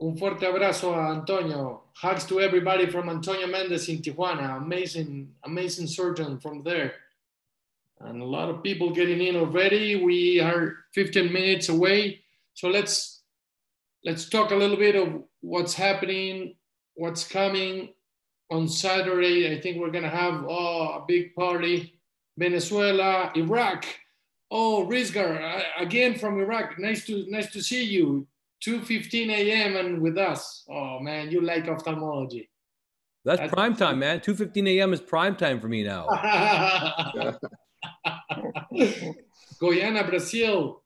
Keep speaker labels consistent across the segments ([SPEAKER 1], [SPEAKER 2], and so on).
[SPEAKER 1] Un fuerte abrazo a Antonio. Hugs to everybody from Antonio Mendez in Tijuana. Amazing, amazing surgeon from there. And a lot of people getting in already. We are 15 minutes away. So let's let's talk a little bit of what's happening, what's coming on Saturday. I think we're gonna have oh, a big party. Venezuela, Iraq. Oh, Rizgar, again from Iraq. Nice to nice to see you. 2.15 a.m. and with us. Oh man, you like ophthalmology.
[SPEAKER 2] That's, That's prime time, man. 2.15 a.m. is prime time for me now.
[SPEAKER 1] Guyana, Brazil,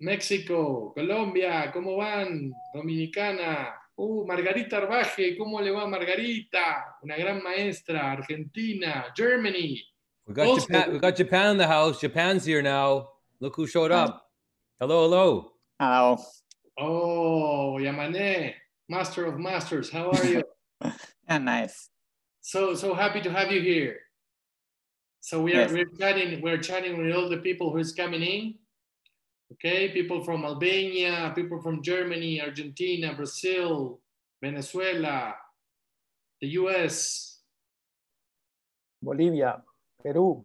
[SPEAKER 1] México, Colombia, ¿cómo van? Dominicana. Uh, Margarita Arbaje, ¿cómo le va Margarita? Una gran maestra. Argentina, Germany.
[SPEAKER 2] We got, Japan, we got Japan in the house. Japan's here now. Look who showed up. Hello, hello.
[SPEAKER 3] Hello.
[SPEAKER 1] Oh, Yamane, Master of Masters. How are you?
[SPEAKER 3] yeah, nice.
[SPEAKER 1] So so happy to have you here. So we are yes. we're chatting we're chatting with all the people who's coming in. Okay, people from Albania, people from Germany, Argentina, Brazil, Venezuela, the US,
[SPEAKER 4] Bolivia, Perú.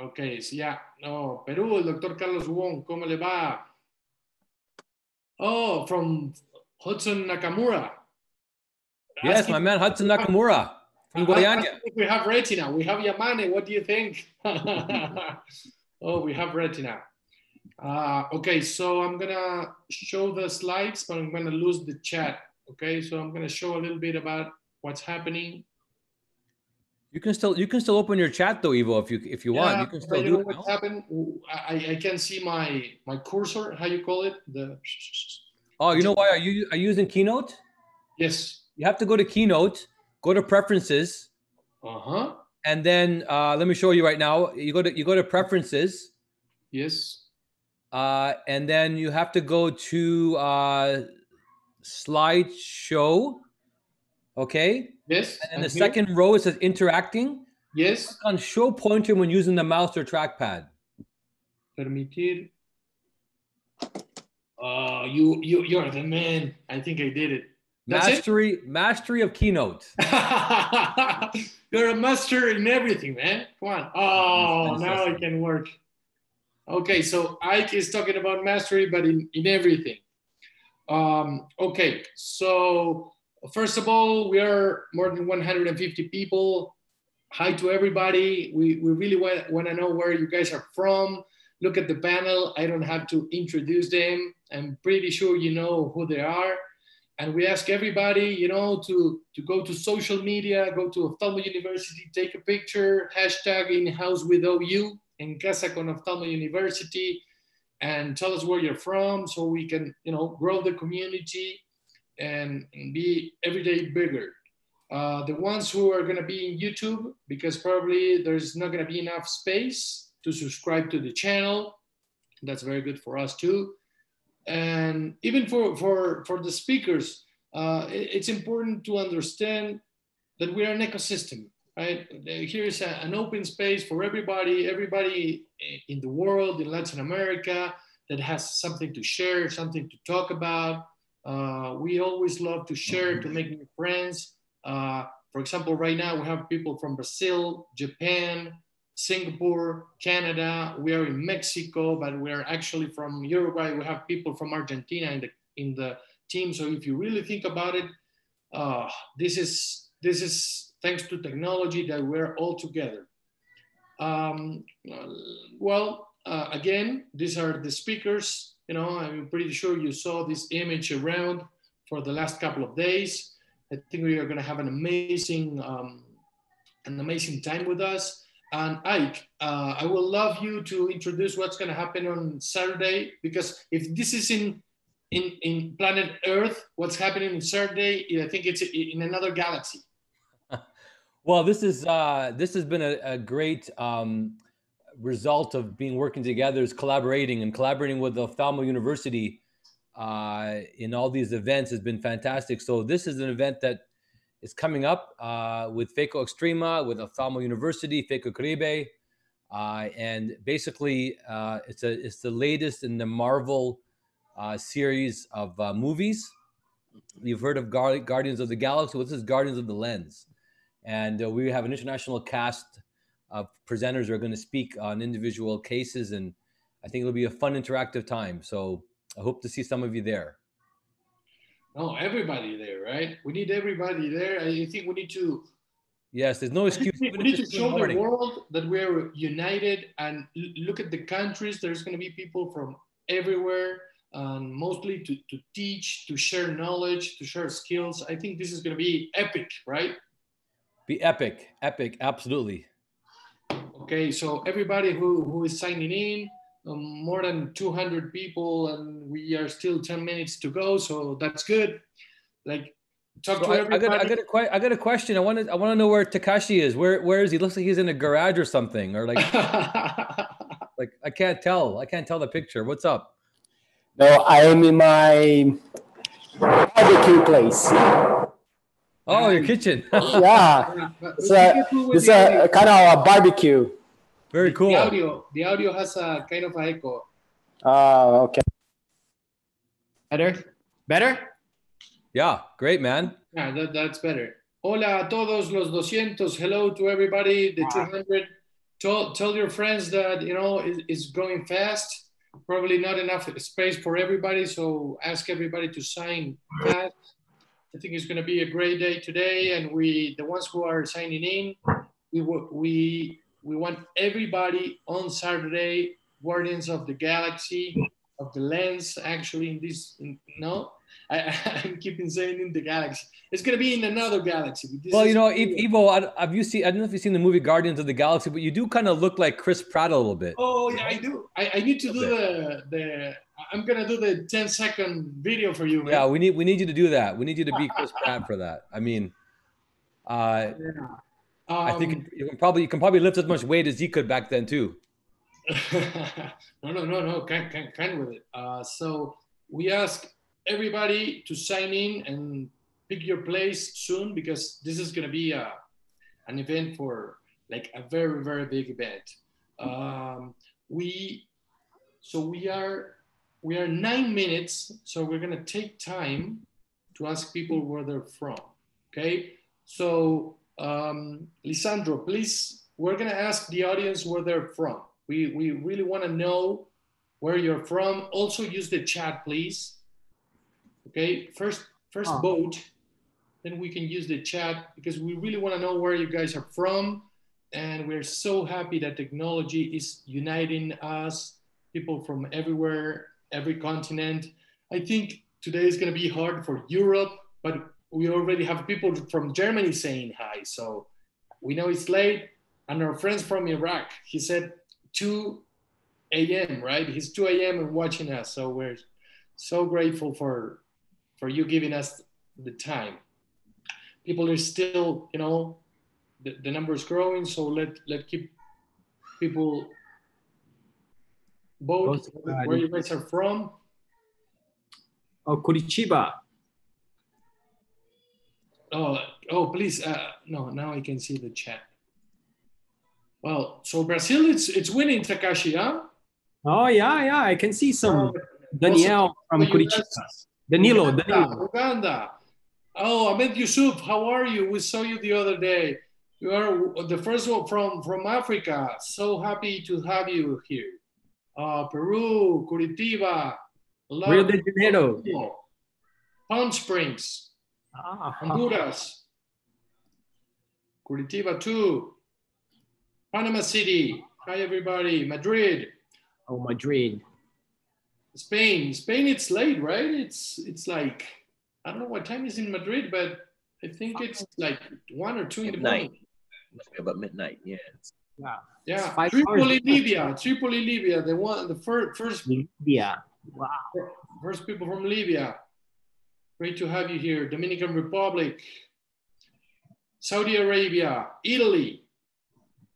[SPEAKER 1] Okay, so yeah, no, Perú, el doctor Carlos Wong, ¿cómo le va? Oh, from Hudson Nakamura.
[SPEAKER 2] Yes, Asking my man Hudson Nakamura from Guyana.
[SPEAKER 1] We have Retina. We have Yamane. What do you think? oh, we have Retina. Uh, okay, so I'm gonna show the slides, but I'm gonna lose the chat. Okay, so I'm gonna show a little bit about what's happening.
[SPEAKER 2] You can still you can still open your chat though, Ivo, if you if you yeah, want. You can still do
[SPEAKER 1] what's happened. I, I can see my my cursor. How you call it? The
[SPEAKER 2] oh, you know why? Are you are you using Keynote?
[SPEAKER 1] Yes.
[SPEAKER 2] You have to go to Keynote, go to Preferences.
[SPEAKER 1] Uh huh.
[SPEAKER 2] And then uh, let me show you right now. You go to you go to Preferences.
[SPEAKER 1] Yes.
[SPEAKER 2] Uh, and then you have to go to uh, Slideshow. Okay.
[SPEAKER 1] Yes.
[SPEAKER 2] And in the here. second row, it says interacting.
[SPEAKER 1] Yes.
[SPEAKER 2] Click on show pointer when using the mouse or trackpad.
[SPEAKER 1] Permitir. Uh, you you you're the man. I think I did it.
[SPEAKER 2] That's mastery it? mastery of keynote.
[SPEAKER 1] you're a master in everything, man. Come on. Oh, now it can work. Okay, so Ike is talking about mastery, but in, in everything. Um, okay, so First of all, we are more than 150 people. Hi to everybody. We, we really want, want to know where you guys are from. Look at the panel. I don't have to introduce them. I'm pretty sure you know who they are. And we ask everybody, you know, to, to go to social media, go to Oftalmo University, take a picture, hashtag in house with OU, in Casa con Oftalmo University, and tell us where you're from so we can, you know, grow the community and, be every day bigger. Uh, the ones who are going to be in YouTube, because probably there's not going to be enough space to subscribe to the channel. That's very good for us too. And even for, for, for the speakers, uh, it, it's important to understand that we are an ecosystem, right? Here is a, an open space for everybody, everybody in the world, in Latin America, that has something to share, something to talk about. Uh, we always love to share, to make new friends. Uh, for example, right now we have people from Brazil, Japan, Singapore, Canada. We are in Mexico, but we are actually from Uruguay. We have people from Argentina in the in the team. So if you really think about it, uh, this is this is thanks to technology that we're all together. Um, well, uh, again, these are the speakers. You know, I'm pretty sure you saw this image around for the last couple of days. I think we are going to have an amazing, um, an amazing time with us. And Ike, uh, I will love you to introduce what's going to happen on Saturday because if this is in in in planet Earth, what's happening on Saturday, I think it's in another galaxy.
[SPEAKER 2] well, this is uh, this has been a, a great. Um, result of being working together is collaborating and collaborating with the Oftalmo University uh, in all these events has been fantastic. So this is an event that is coming up uh, with FECO Extrema, with Ophthalmo University, FECO Caribe, uh, and basically uh, it's a it's the latest in the Marvel uh, series of uh, movies. You've heard of Gar- Guardians of the Galaxy. Well, this is Guardians of the Lens. And uh, we have an international cast of presenters are going to speak on individual cases. And I think it'll be a fun, interactive time. So I hope to see some of you there.
[SPEAKER 1] No, everybody there, right? We need everybody there. I think we need to.
[SPEAKER 2] Yes, there's no excuse.
[SPEAKER 1] We need to show the world that we're united and look at the countries. There's going to be people from everywhere and mostly to, to teach, to share knowledge, to share skills. I think this is going to be epic, right?
[SPEAKER 2] Be epic, epic, absolutely.
[SPEAKER 1] Okay, so everybody who, who is signing in, um, more than 200 people, and we are still 10 minutes to go, so that's good. Like, talk so to I, everybody.
[SPEAKER 2] I got, I got a, I got a question. I want to, I want to know where Takashi is. Where, where is he? Looks like he's in a garage or something, or like, like I can't tell. I can't tell the picture. What's up?
[SPEAKER 3] No, I am in my barbecue place.
[SPEAKER 2] Oh, your kitchen.
[SPEAKER 3] yeah, it's a, it's a kind of a barbecue.
[SPEAKER 2] Very cool.
[SPEAKER 1] The audio, the audio has a kind of a echo.
[SPEAKER 3] Oh, okay.
[SPEAKER 4] Better? Better?
[SPEAKER 2] Yeah, great, man.
[SPEAKER 1] Yeah, that, that's better. Hola a todos los 200. Hello to everybody, the ah. 200. Tell, tell your friends that, you know, it, it's going fast probably not enough space for everybody, so ask everybody to sign that. I think it's going to be a great day today, and we, the ones who are signing in, we we we want everybody on Saturday, Guardians of the Galaxy, of the Lens, actually in this, in, no, I, am keeping saying in the galaxy. It's gonna be in another galaxy.
[SPEAKER 2] This well, you know, Ivo, have you seen? I don't know if you've seen the movie Guardians of the Galaxy, but you do kind of look like Chris Pratt a little bit.
[SPEAKER 1] Oh yeah, I do. I, I need to do the the. I'm gonna do the 10 second video for you.
[SPEAKER 2] Man. Yeah, we need we need you to do that. We need you to be Chris Pratt for that. I mean, uh, yeah. um, I think um, you can probably you can probably lift as much weight as he could back then too.
[SPEAKER 1] no, no, no, no. Can can can with it. Uh, so we ask everybody to sign in and pick your place soon because this is going to be a, an event for like a very very big event um, we so we are we are nine minutes so we're going to take time to ask people where they're from okay? So um, lisandro please we're going to ask the audience where they're from. We we really want to know where you're from. Also use the chat please. Okay, first first oh. vote, then we can use the chat because we really want to know where you guys are from. And we're so happy that technology is uniting us, people from everywhere, every continent. I think today is going to be hard for Europe, but we already have people from Germany saying hi. So we know it's late. And our friends from Iraq, he said 2 a.m., right? He's 2 a.m. and watching us. So we're so grateful for for you giving us the time. People are still, you know, the, the number is growing, so let let keep people vote where you guys are from.
[SPEAKER 4] Oh, Curitiba.
[SPEAKER 1] Oh, oh, please. Uh, no, now I can see the chat. Well, so Brazil, it's it's winning Takashi, huh?
[SPEAKER 4] Oh yeah, yeah. I can see some oh, Danielle from Curitiba. Danilo,
[SPEAKER 1] Uganda,
[SPEAKER 4] Danilo.
[SPEAKER 1] Uganda. Oh, Ahmed Yusuf, how are you? We saw you the other day. You are the first one from, from Africa. So happy to have you here. Uh, Peru, Curitiba,
[SPEAKER 4] Rio de Janeiro,
[SPEAKER 1] Palm Springs, ah. Honduras, Curitiba too, Panama City. Hi everybody, Madrid.
[SPEAKER 4] Oh, Madrid.
[SPEAKER 1] Spain. Spain, it's late, right? It's it's like I don't know what time is in Madrid, but I think it's like one or two in the morning.
[SPEAKER 5] Must be about midnight. Yeah.
[SPEAKER 1] Yeah. Yeah. Tripoli, Libya. Tripoli, Libya. The one, the first, first.
[SPEAKER 4] Libya. Wow.
[SPEAKER 1] First people from Libya. Great to have you here. Dominican Republic. Saudi Arabia. Italy.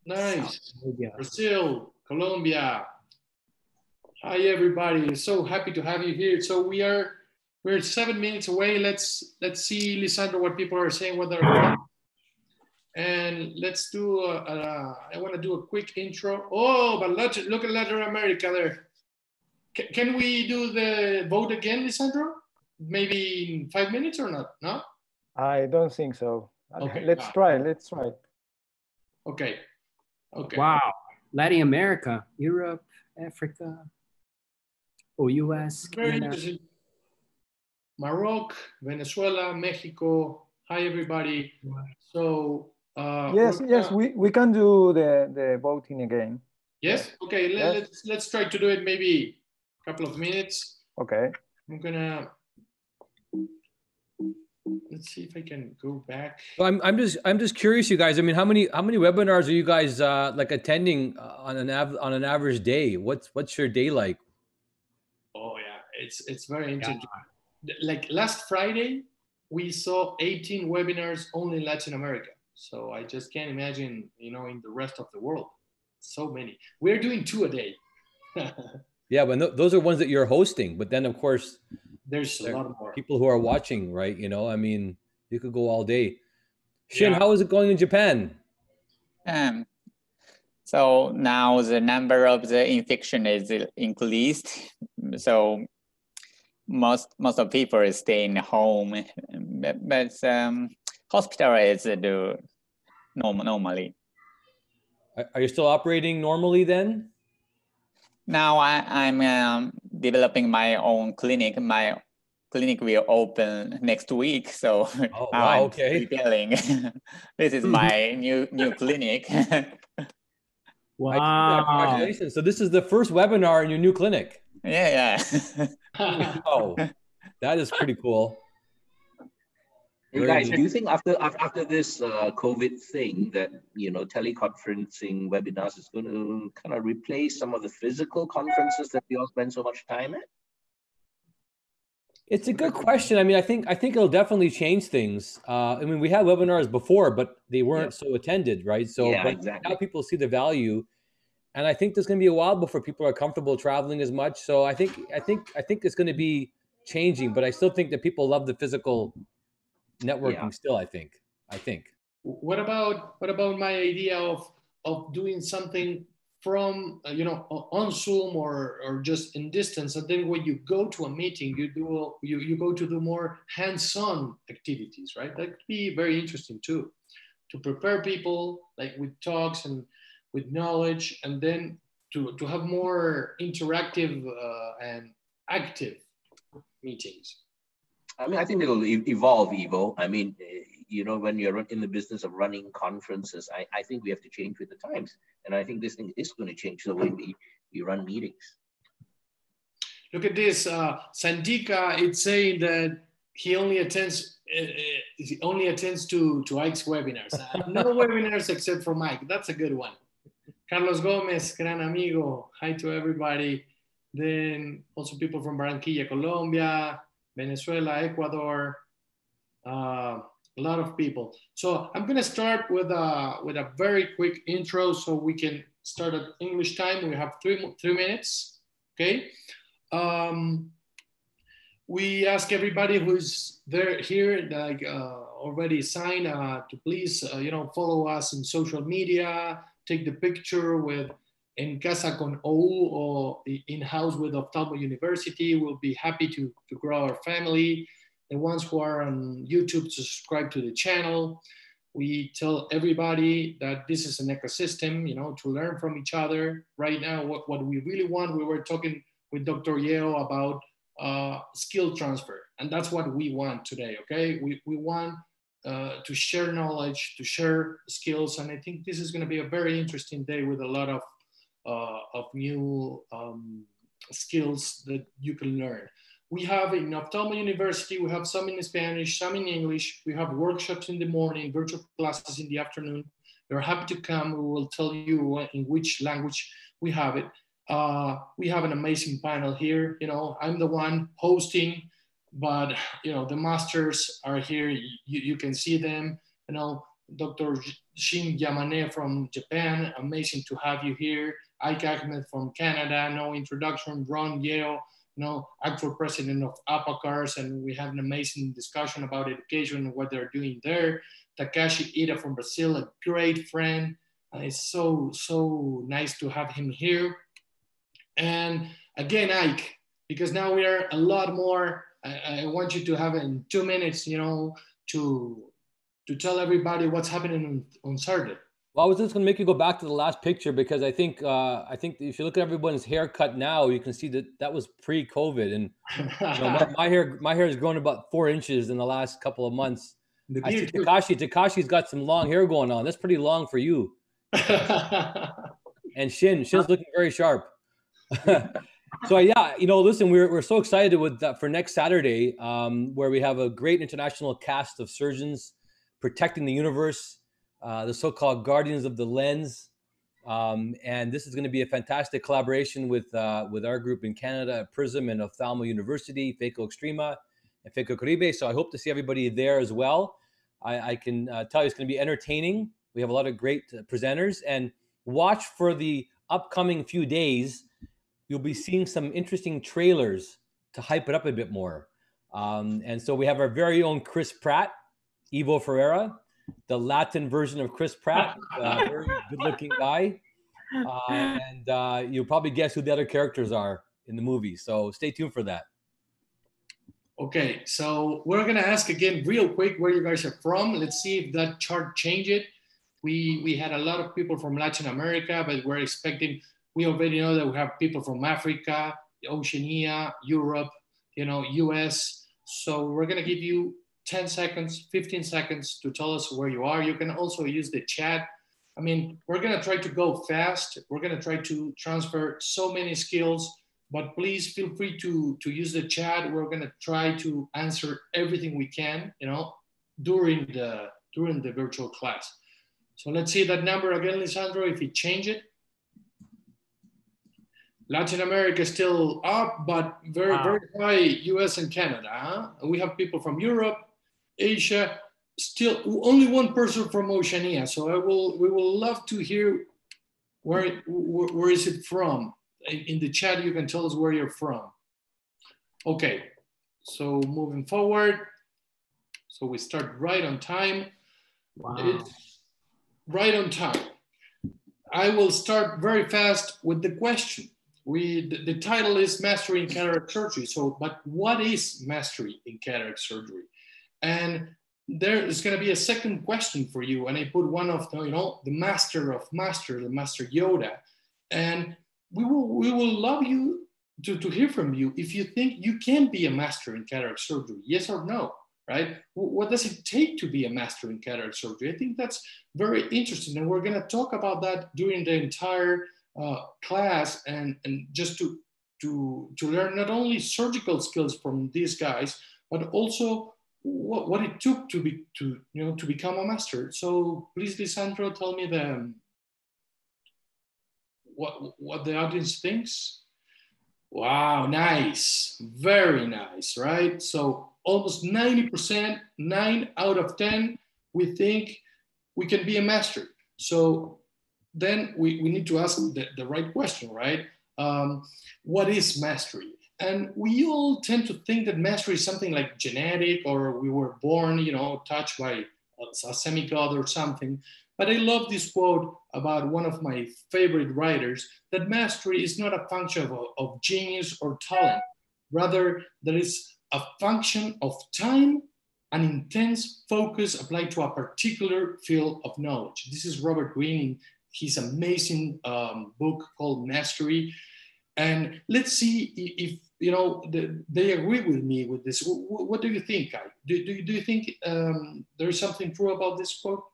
[SPEAKER 1] Nice. Brazil. Colombia. Hi, everybody. So happy to have you here. So we are we're seven minutes away. Let's let's see, Lisandro, what people are saying, what they're and let's do. A, a, I want to do a quick intro. Oh, but look, look at Latin America there. c- can we do the vote again, Lisandro? Maybe in five minutes or not? No?
[SPEAKER 6] I don't think so.
[SPEAKER 1] Okay.
[SPEAKER 6] Let's ah. try. Let's try.
[SPEAKER 1] Okay. Okay.
[SPEAKER 4] Wow. Latin America, Europe, Africa, oh, or US,
[SPEAKER 1] Very interesting. Morocco, Venezuela, Mexico. Hi, everybody. So, uh,
[SPEAKER 6] Yes,
[SPEAKER 1] we're
[SPEAKER 6] yes,
[SPEAKER 1] gonna-
[SPEAKER 6] we, we can do the, the voting again.
[SPEAKER 1] Yes. Okay. Let,
[SPEAKER 6] Yes.
[SPEAKER 1] Let's let's try to do it. Maybe a couple of minutes.
[SPEAKER 6] Okay.
[SPEAKER 1] I'm gonna. Let's see if I can go back.
[SPEAKER 2] So I'm, I'm just I'm just curious, you guys. I mean, how many how many webinars are you guys uh, like attending uh, on an av- on an average day? What's what's your day like?
[SPEAKER 1] Oh yeah, it's it's very interesting. Like last Friday, we saw 18 webinars only in Latin America. So I just can't imagine, you know, in the rest of the world, so many. We're doing two a day.
[SPEAKER 2] Yeah, but th- those are ones that you're hosting. But then, of course,
[SPEAKER 1] There's a
[SPEAKER 2] There-
[SPEAKER 1] lot more.
[SPEAKER 2] people who are watching, right? You know, I mean, you could go all day. Shin,
[SPEAKER 1] Yeah.
[SPEAKER 2] how is it going in Japan?
[SPEAKER 7] Um, so now the number of the infection is increased. So most most of people is staying home, but, but um, hospital is do normal normally.
[SPEAKER 2] Are are you still operating normally then?
[SPEAKER 7] Now I, I'm um, developing my own clinic. My clinic will open next week, so
[SPEAKER 2] Oh,
[SPEAKER 7] now
[SPEAKER 2] wow,
[SPEAKER 7] I'm
[SPEAKER 2] okay.
[SPEAKER 7] preparing. this is my new new clinic.
[SPEAKER 4] Wow.
[SPEAKER 2] Congratulations. So this is the first webinar in your new clinic.
[SPEAKER 7] yeah, yeah.
[SPEAKER 2] Oh, that is pretty cool. Very
[SPEAKER 5] guys, do you think after after, after this uh, COVID thing that you know teleconferencing webinars is going to kind of replace some of the physical conferences that we all spend so much time at?
[SPEAKER 2] It's a good question. I mean, I think I think it'll definitely change things. Uh, I mean, we had webinars before, but they weren't so attended, right? So
[SPEAKER 5] Yeah,
[SPEAKER 2] but
[SPEAKER 5] exactly.
[SPEAKER 2] now people see the value, and I think there's going to be a while before people are comfortable traveling as much. So I think I think I think it's going to be changing, but I still think that people love the physical networking. Still, I think. I think.
[SPEAKER 1] what about what about my idea of of doing something from uh, you know on zoom or or just in distance and then when you go to a meeting you do you, you go to do more hands-on activities right that could be very interesting too to prepare people like with talks and with knowledge and then to to have more interactive uh, and active meetings
[SPEAKER 5] I mean, I think it'll evolve, Evo. I mean, eh, you know, when you're in the business of running conferences, I, I think we have to change with the times. And I think this thing is going to change the way we, we run meetings.
[SPEAKER 1] Look at this. Uh, Sandika, it's saying that he only attends uh, he only attends to to Ike's webinars. Uh, no webinars except for Mike. That's a good one. Carlos Gomez, gran amigo. Hi to everybody. Then also people from Barranquilla, Colombia, Venezuela, Ecuador. Uh, a lot of people. So I'm gonna start with a with a very quick intro so we can start at English time. We have three three minutes. Okay. Um, we ask everybody who's there here, like uh, already signed, uh, to please, uh, you know, follow us in social media, take the picture with En Casa con OU or in house with Oftalmo University. We'll be happy to, to grow our family. The ones who are on YouTube, subscribe to the channel. We tell everybody that this is an ecosystem, you know, to learn from each other. Right now, what, what we really want, we were talking with Dr. Yeo about uh, skill transfer. And that's what we want today, okay? We, we want uh, to share knowledge, to share skills. And I think this is gonna be a very interesting day with a lot of, uh, of new um, skills that you can learn. We have in Oftalmo University, we have some in Spanish, some in English. We have workshops in the morning, virtual classes in the afternoon. You're happy to come. We will tell you in which language we have it. Uh, we have an amazing panel here. You know, I'm the one hosting, but you know, the masters are here. You, you can see them. You know, Dr. Shin Yamane from Japan, amazing to have you here. Ike Ahmed from Canada, no introduction. Ron Yeo, no actual president of APACRS, and we had an amazing discussion about education and what they're doing there. Takashi Hida from Brazil, a great friend. Uh, it's so, so nice to have him here. And again, Ike, because now we are a lot more. I, I want you to have in two minutes, you know, to to tell everybody what's happening on, on Saturday.
[SPEAKER 2] Well, I was just going to make you go back to the last picture because I think uh, I think if you look at everyone's haircut now, you can see that that was pre-COVID, and you know, my, my, hair my hair has grown about four inches in the last couple of months. I see Takashi. Takashi's got some long hair going on. That's pretty long for you. and Shin, Shin's looking very sharp. so yeah, you know, listen, we're we're so excited with that for next Saturday, um, where we have a great international cast of surgeons protecting the universe uh, the so-called Guardians of the Lens. Um, and this is going to be a fantastic collaboration with uh, with our group in Canada, Prism and Oftalmo University, FECO Extrema, and FECO Caribe. So I hope to see everybody there as well. I, I can uh, tell you it's going to be entertaining. We have a lot of great uh, presenters, and watch for the upcoming few days. You'll be seeing some interesting trailers to hype it up a bit more. Um, and so we have our very own Chris Pratt, Evo Ferreira, the Latin version of Chris Pratt, uh, very good-looking guy, uh, and uh, you'll probably guess who the other characters are in the movie. So stay tuned for that.
[SPEAKER 1] Okay, so we're gonna ask again real quick where you guys are from. Let's see if that chart changed it. We we had a lot of people from Latin America, but we're expecting. We already know that we have people from Africa, Oceania, Europe, you know, U.S. So we're gonna give you 10 seconds, 15 seconds to tell us where you are. You can also use the chat. I mean, we're gonna try to go fast. We're gonna try to transfer so many skills, but please feel free to, to use the chat. We're gonna try to answer everything we can, you know, during the, during the virtual class. So let's see that number again, Lisandro, if you change it. Latin America is still up, but very, wow. very high US and Canada. Huh? We have people from Europe, Asia, still only one person from Oceania. So I will, we will love to hear where, where, where is it from? In the chat, you can tell us where you're from. Okay, so moving forward. So we start right on time. Wow. It's right on time. I will start very fast with the question. We, the, the title is Mastery in Cataract Surgery. So, but what is mastery in cataract surgery? And there is going to be a second question for you. And I put one of the, you know, the master of master, the master Yoda. And we will, we will love you to, to hear from you if you think you can be a master in cataract surgery, yes or no, right? What does it take to be a master in cataract surgery? I think that's very interesting. And we're going to talk about that during the entire uh, class and, and just to, to, to learn not only surgical skills from these guys, but also what, what it took to be to you know to become a master. So please, Lisandro, tell me the what what the audience thinks. Wow, nice, very nice, right? So almost 90%, nine out of 10, we think we can be a master. So then we, we need to ask the, the right question, right? Um, what is mastery? And we all tend to think that mastery is something like genetic or we were born, you know, touched by a, semi-god or something. But I love this quote about one of my favorite writers that mastery is not a function of, of genius or talent. Rather, there is a function of time and intense focus applied to a particular field of knowledge. This is Robert Greene in his amazing um, book called Mastery. And let's see if you know the, they agree with me with this. What, what do you think, Kai? Do, do, do you think um, there is something true about this quote?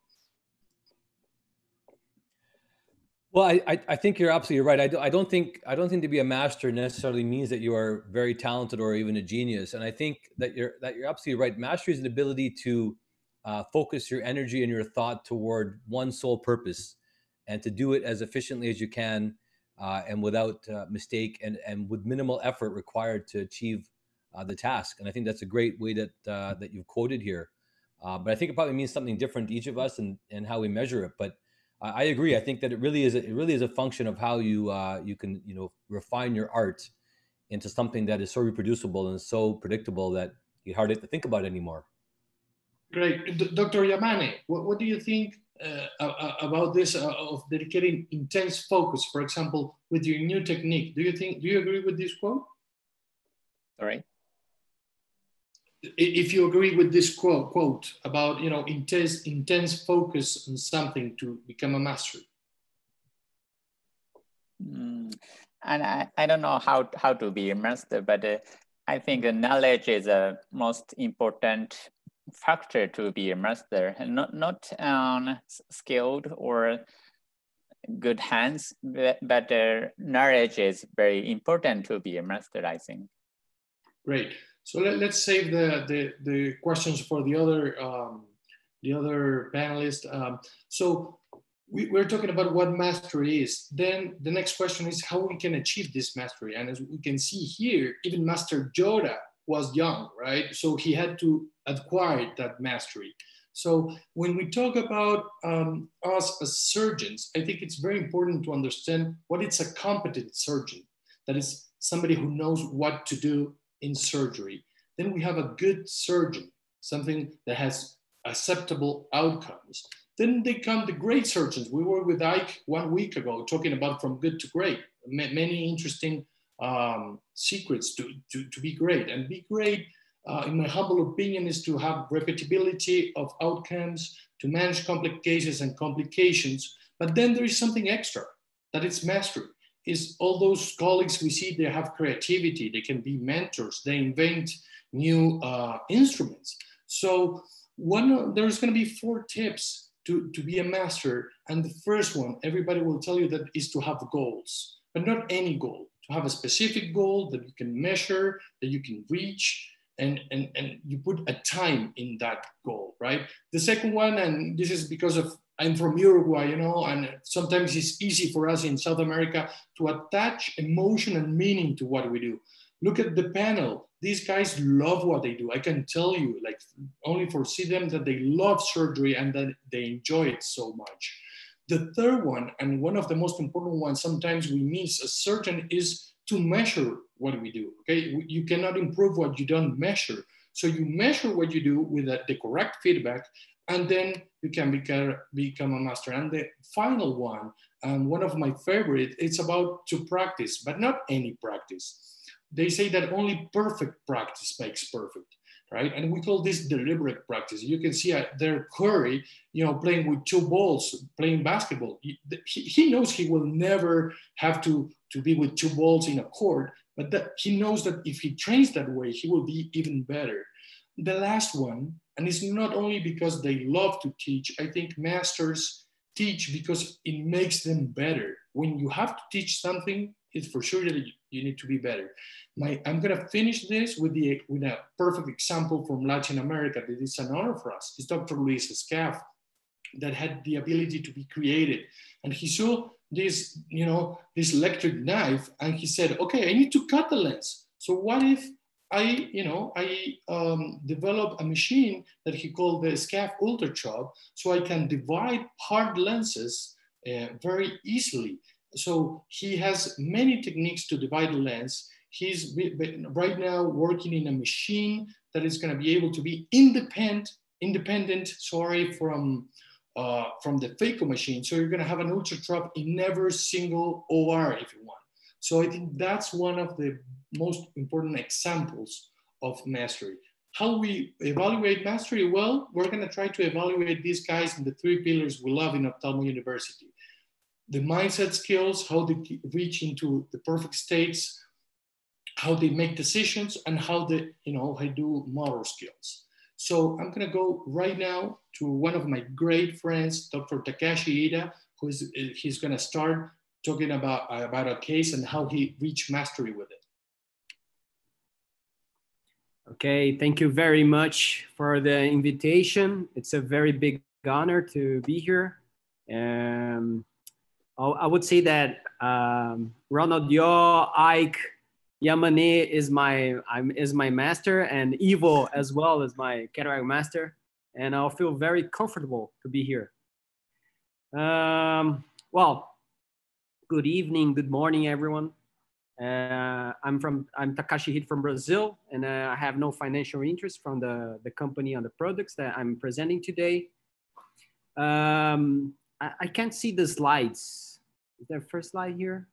[SPEAKER 2] Well, I, I think you're absolutely right. I, do, I don't think I don't think to be a master necessarily means that you are very talented or even a genius. And I think that you're that you're absolutely right. Mastery is an ability to uh, focus your energy and your thought toward one sole purpose, and to do it as efficiently as you can uh, and without uh, mistake and, and with minimal effort required to achieve uh, the task. And I think that's a great way that uh, that you've quoted here. Uh, but I think it probably means something different to each of us and, and how we measure it. But I agree. I think that it really is a, it really is a function of how you uh, you can you know refine your art into something that is so reproducible and so predictable that you hardly have to think about anymore.
[SPEAKER 1] Great, D- Dr. Yamane, what, what do you think about this uh, of dedicating intense focus, for example, with your new technique. Do you think, do you agree with this quote?
[SPEAKER 7] All right.
[SPEAKER 1] If you agree with this quote, quote about, you know, intense, intense focus on something to become a master.
[SPEAKER 7] Mm, and I, I don't know how, how to be a master, but uh, I think knowledge is the most important factor to be a master, and not not um, skilled or good hands, but, but uh, knowledge is very important to be a master. I think.
[SPEAKER 1] Great. So let, us save the, the the questions for the other um, the other panelists. Um, so we, we're talking about what mastery is. Then the next question is how we can achieve this mastery. And as we can see here, even Master Yoda was young, right? So he had to acquire that mastery. So when we talk about um, us as surgeons, I think it's very important to understand what it's a competent surgeon. That is somebody who knows what to do in surgery. Then we have a good surgeon, something that has acceptable outcomes. Then they come the great surgeons. We were with Ike one week ago talking about from good to great, many interesting um, secrets to, to, to be great. And be great, uh, in my humble opinion, is to have repeatability of outcomes, to manage complications and complications. But then there is something extra, that it's mastery. Is all those colleagues we see, they have creativity, they can be mentors, they invent new uh, instruments. So one, there's gonna be four tips to, to be a master. And the first one, everybody will tell you that is to have goals, but not any goal, to have a specific goal that you can measure, that you can reach, and, and, and you put a time in that goal, right? The second one, and this is because of I'm from Uruguay, you know, and sometimes it's easy for us in South America to attach emotion and meaning to what we do. Look at the panel. These guys love what they do. I can tell you, like, only foresee them that they love surgery and that they enjoy it so much. The third one, and one of the most important ones, sometimes we miss a certain is to measure what we do. Okay, you cannot improve what you don't measure. So you measure what you do with the correct feedback, and then you can become, become a master. And the final one, and one of my favorite, it's about to practice, but not any practice they say that only perfect practice makes perfect, right? And we call this deliberate practice. You can see uh, there Curry, you know, playing with two balls, playing basketball. He knows he will never have to, to be with two balls in a court, but that he knows that if he trains that way, he will be even better. The last one, and it's not only because they love to teach, I think masters teach because it makes them better. When you have to teach something, it's for sure that you need to be better. My, I'm gonna finish this with, the, with a perfect example from Latin America that is an honor for us. It's Dr. Luis Escaf that had the ability to be creative. And he saw this, you know, this electric knife and he said, okay, I need to cut the lens. So what if I, you know, I um, develop a machine that he called the Escaf Ultra Chop so I can divide hard lenses uh, very easily so he has many techniques to divide the lens. He's right now working in a machine that is going to be able to be independent, independent, sorry, from uh, from the phaco machine. So you're going to have an ultra chop in every single OR if you want. So I think that's one of the most important examples of mastery. How we evaluate mastery? Well, we're going to try to evaluate these guys in the three pillars we love in Oftalmo University the mindset skills, how they reach into the perfect states, how they make decisions, and how they, you know, how they do motor skills. So I'm gonna go right now to one of my great friends, Dr. Takashi Hida, who is he's gonna start talking about, about a case and how he reached mastery with it.
[SPEAKER 4] Okay, thank you very much for the invitation. It's a very big honor to be here. Um, I would say that um, Ronald Yeo, Ike, Yamane is my I'm, is my master, and Evo as well as my cataract master, and I'll feel very comfortable to be here. Um, well, good evening, good morning, everyone. Uh, I'm from I'm Takashi Hida from Brazil, and uh, I have no financial interest from the the company on the products that I'm presenting today. um, I, I can't see the slides. Is there first slide here?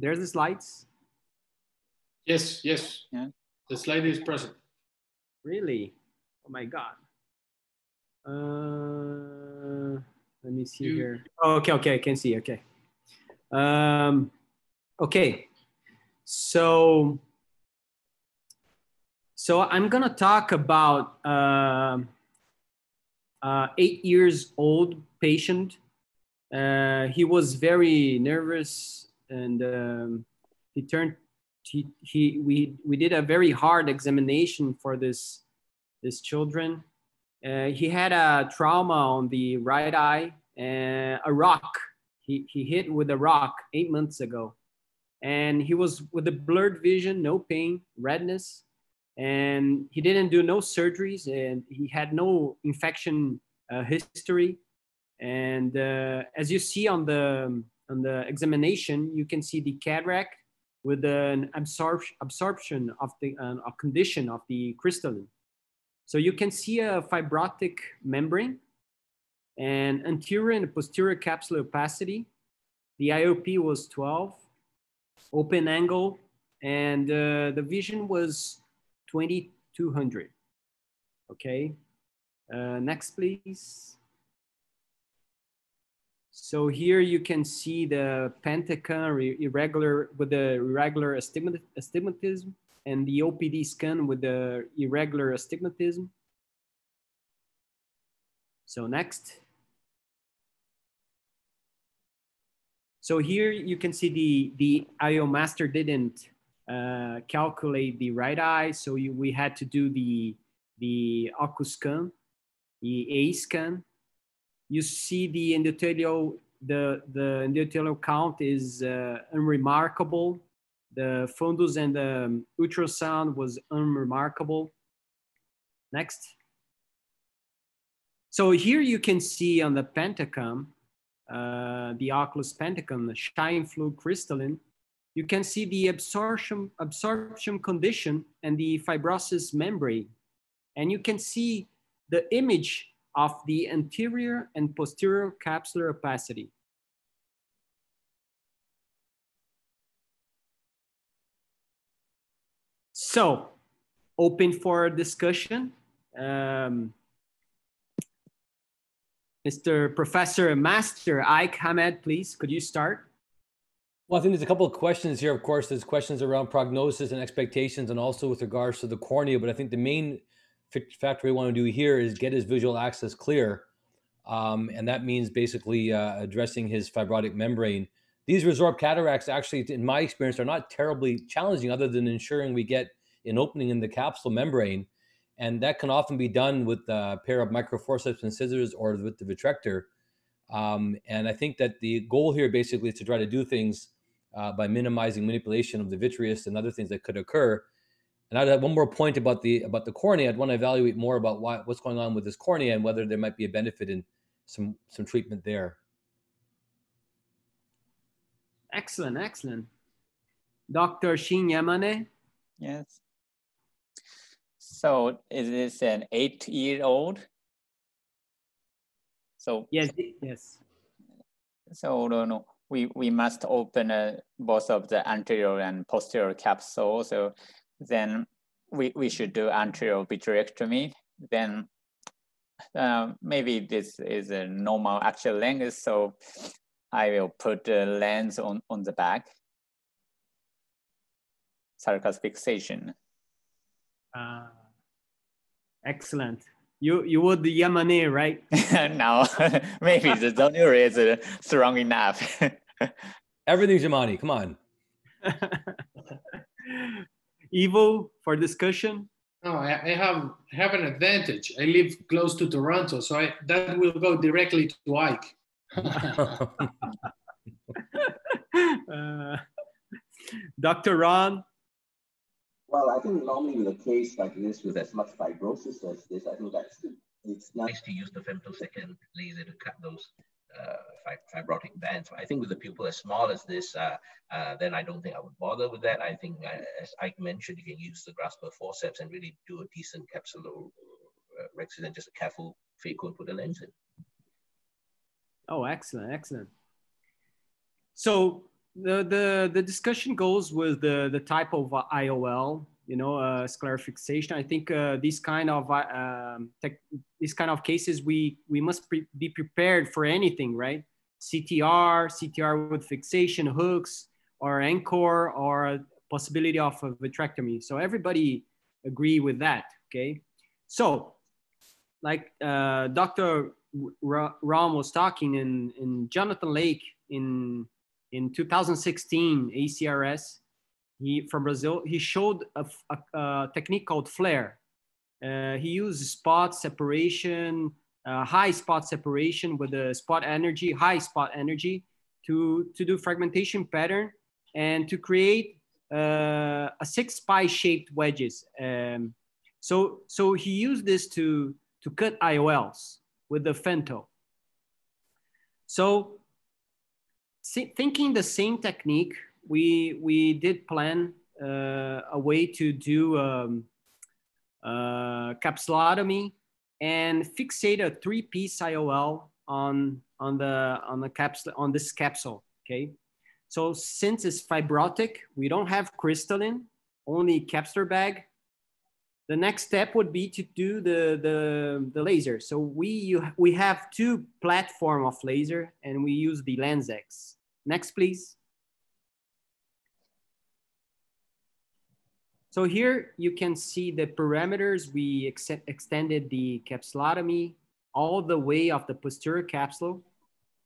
[SPEAKER 4] There's the slides.
[SPEAKER 1] Yes, yes.
[SPEAKER 7] Yeah.
[SPEAKER 1] The slide is present.
[SPEAKER 4] Really? Oh my God. Uh, let me see
[SPEAKER 1] You-
[SPEAKER 4] here. Oh, okay, okay, I can see. Okay. Um, okay. So, so I'm gonna talk about um uh, eight years old patient. Uh, he was very nervous and um, he turned he, he we we did a very hard examination for this this children. Uh, he had a trauma on the right eye and a rock. He, he hit with a rock eight months ago. And he was with a blurred vision no pain redness. And he didn't do no surgeries and he had no infection uh, history. And uh, as you see on the on the examination you can see the cataract with an absorption absorption of the uh, condition of the crystalline. So you can see a fibrotic membrane and anterior and posterior capsular opacity. The IOP was 12, open angle, and uh, the vision was 2200. Okay, uh, next please. So here you can see the Pentacam re- irregular with the irregular astigmat- astigmatism and the OPD scan with the irregular astigmatism. So next. So here you can see the, the IOLMaster didn't uh, calculate the right eye. So you, we had to do the, the OCU scan, the A scan, you see the endothelial the the endothelial count is uh, unremarkable. The fundus and the um, ultrasound was unremarkable. Next. So here you can see on the Pentacam uh, the oculus Pentacam the Scheimpflug crystalline you can see the absorption absorption condition and the fibrosis membrane. And you can see the image of the anterior and posterior capsular opacity. So, open for discussion. Um, Mr. Professor Master Ike Ahmed, please, could you start?
[SPEAKER 2] Well, I think there's a couple of questions here. Of course, there's questions around prognosis and expectations, and also with regards to the cornea. But I think the main factor we want to do here is get his visual axis clear. Um, and that means basically uh, addressing his fibrotic membrane. These resorb cataracts, actually, in my experience, are not terribly challenging, other than ensuring we get an opening in the capsule membrane. And that can often be done with a pair of microforceps and scissors or with the vitrector. Um, and I think that the goal here basically is to try to do things uh, by minimizing manipulation of the vitreous and other things that could occur. And I'd have one more point about the about the cornea. I'd want to evaluate more about why, what's going on with this cornea and whether there might be a benefit in some some treatment there.
[SPEAKER 4] Excellent, excellent. Dr. Shin Yamane?
[SPEAKER 7] Yes. So is this an eight-year-old? So
[SPEAKER 4] Yes, yes.
[SPEAKER 7] So no, no, we, we must open uh, both of the anterior and posterior capsule. So then we, we should do anterior vitrectomy. Then uh, maybe this is a normal axial length. So I will put the lens on, on the back. Sulcus fixation.
[SPEAKER 4] Uh, excellent. You you would the Yamane, right?
[SPEAKER 7] no, maybe the donor is uh, strong enough.
[SPEAKER 2] Everything's Yamane. Come on.
[SPEAKER 4] Evo for discussion.
[SPEAKER 1] No, I, I have have an advantage. I live close to Toronto, so I, that will go directly to Ike.
[SPEAKER 4] uh, Dr. Ron.
[SPEAKER 5] Well, I think normally with a case like this, with as much fibrosis as this, I think that's it's nice to use the femtosecond laser to cut those uh, fibrotic bands. I think with a pupil as small as this, uh, uh, then I don't think I would bother with that. I think, uh, as I mentioned, you can use the grasper forceps and really do a decent capsular uh, rhexis is just a careful phaco put a lens in.
[SPEAKER 4] Oh, excellent, excellent. So the the the discussion goes with the the type of IOL, you know, uh, scleral fixation. I think uh, these kind of uh, um, these kind of cases we we must pre be prepared for anything, right? CTR, CTR with fixation hooks, or anchor, or possibility of a vitrectomy. So everybody agree with that, okay? So, like uh, Dr. Ram was talking in, in Jonathan Lake in in 2016 ACRS, he from Brazil, he showed a, a, a technique called flare. Uh, he used spot separation, uh, high spot separation with the spot energy, high spot energy to, to do fragmentation pattern and to create uh, a six pie shaped wedges. Um, so, so he used this to, to cut IOLs with the Fento. So thinking the same technique, we we did plan uh, a way to do um, uh, capsulotomy and fixate a three-piece IOL on on the on the capsule on this capsule. Okay, so since it's fibrotic, we don't have crystalline, only capsular bag. The next step would be to do the, the, the laser. So we, we have two platform of laser and we use the LenSx. Next, please. So here you can see the parameters. We ex extended the capsulotomy all the way of the posterior capsule.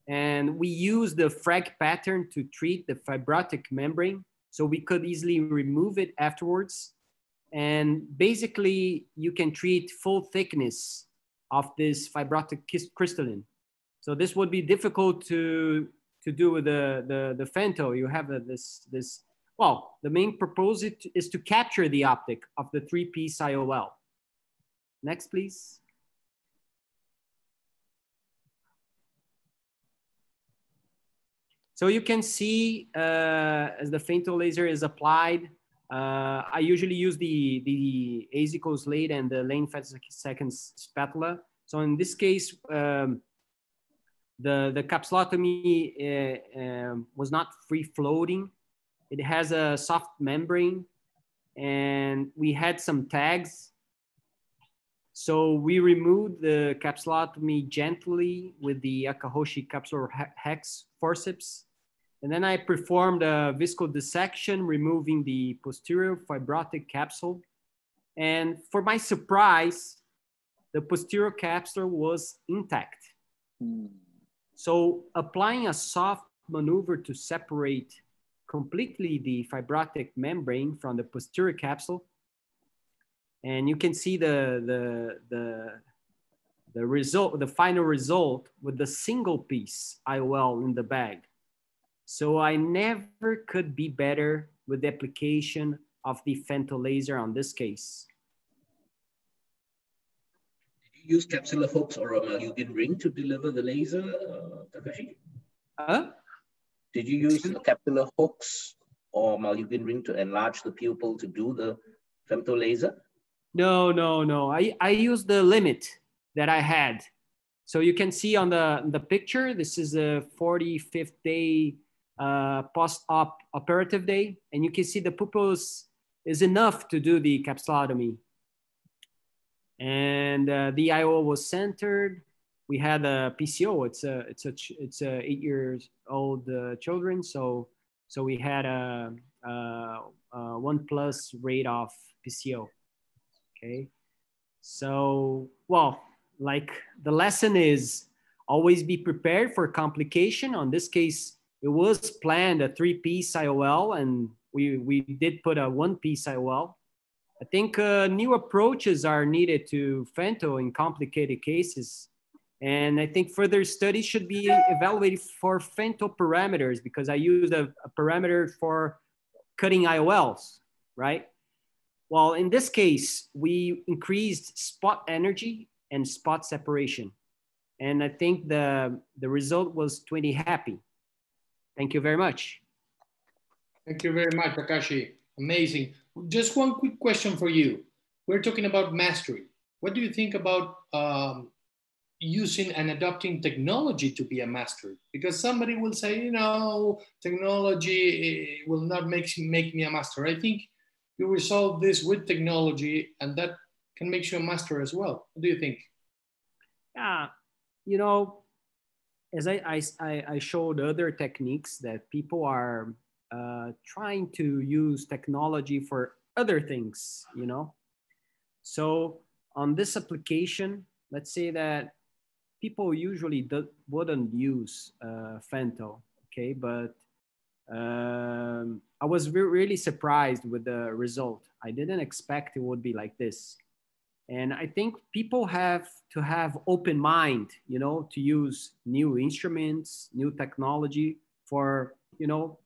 [SPEAKER 4] And we use the frag pattern to treat the fibrotic membrane. So we could easily remove it afterwards. And basically you can treat full thickness of this fibrotic crystalline. So this would be difficult to to do with the, the, the Fento, you have a, this, this, well, the main purpose is to capture the optic of the three-piece IOL. Next, please. So you can see uh, as the Fento laser is applied, uh, I usually use the, the ASICO slate and the lane femtosecond spatula. So in this case, um, the, the capsulotomy uh, um, was not free floating. It has a soft membrane and we had some tags. So we removed the capsulotomy gently with the Akahoshi capsular hex forceps. And then I performed a viscodissection, removing the posterior fibrotic capsule. And for my surprise, the posterior capsule was intact. Mm. So applying a soft maneuver to separate completely the fibrotic membrane from the posterior capsule. And you can see the, the, the, the result, the final result with the single piece IOL in the bag. So I never could be better with the application of the Fento laser on this case Did you
[SPEAKER 5] use capsular hooks or a Malyugin ring to deliver the laser, uh, Takashi?
[SPEAKER 4] Huh?
[SPEAKER 5] Did you use the capsular hooks or Malyugin ring to enlarge the pupil to do the femto laser?
[SPEAKER 4] No, no, no. I, I used the limit that I had. So you can see on the, the picture, this is a 45th day uh, post-op operative day. And you can see the pupils is enough to do the capsulotomy and uh, the IO was centered. We had a PCO. It's a it's a it's a eight years old uh, children. So so we had a, a, a one plus rate of PCO. Okay, so well, like the lesson is always be prepared for complication. On this case, it was planned a three piece IOL, and we we did put a one piece IOL I think uh, new approaches are needed to Fento in complicated cases. And I think further studies should be evaluated for Fento parameters because I used a, a parameter for cutting IOLs, right? Well, in this case, we increased spot energy and spot separation. And I think the, the result was 20 happy. Thank you very much.
[SPEAKER 1] Thank you very much, Takashi. Amazing. Just one quick question for you. We're talking about mastery. what do you think about um, using and adopting technology to be a master? Because somebody will say, you know, technology eh, will not make, make me a master. I think you resolve this with technology and that can make you a master as well. What do you think?
[SPEAKER 4] Yeah, you know, as I, I, I showed other techniques that people are uh, trying to use technology for other things, you know. So on this application, let's say that people usually do, wouldn't use uh, Fento, okay? But um, I was re really surprised with the result. I didn't expect it would be like this. And I think people have to have open mind, you know, to use new instruments, new technology for, you know,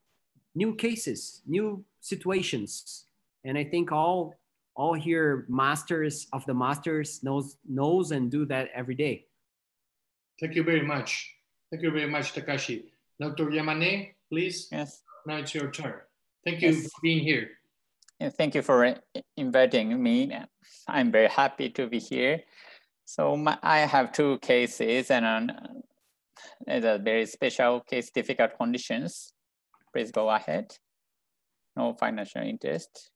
[SPEAKER 4] new cases, new situations. And I think all all here masters of the masters knows knows and do that every day.
[SPEAKER 1] Thank you very much. Thank you very much, Takashi. Dr. Yamane, please.
[SPEAKER 7] Yes.
[SPEAKER 1] Now it's your turn. Thank you
[SPEAKER 7] Yes.
[SPEAKER 1] for being here.
[SPEAKER 7] Yeah, thank you for inviting me. I'm very happy to be here. So my, I have two cases and um, it's a very special case, difficult conditions. Please go ahead. No financial interest.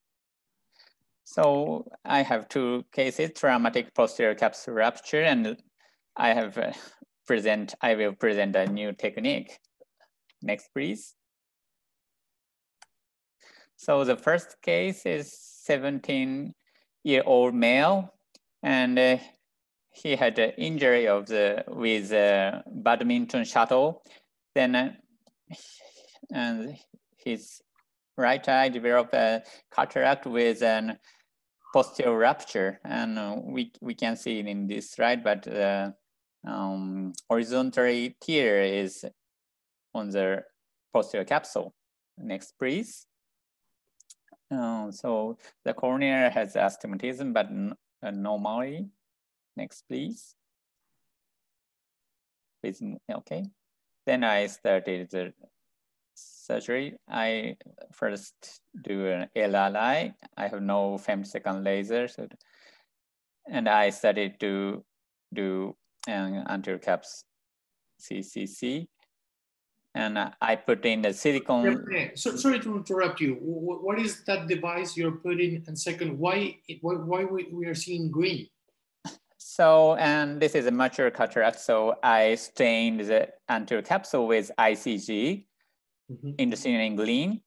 [SPEAKER 7] So I have two cases, traumatic posterior capsule rupture, and I have uh, present, I will present a new technique. Next, please. So the first case is 17 year old male and uh, he had an injury of the with a badminton shuttle. Then uh, and his right eye developed a cataract with an posterior rupture and uh, we, we can see it in this slide, but the um, horizontally tear is on the posterior capsule. Next, please. Uh, so the cornea has astigmatism, but uh, normally. Next, please. Please, okay. Then I started the surgery. I first do an LLI. I have no femtosecond laser. So, and I started to do an anterior caps CCC and I put in the silicone.
[SPEAKER 1] So, sorry to interrupt you. What, is that device you're putting? And second, why why, why we, we are seeing green?
[SPEAKER 7] So, and this is a mature cataract. So I stained the anterior capsule with ICG mm -hmm. indocyanine green,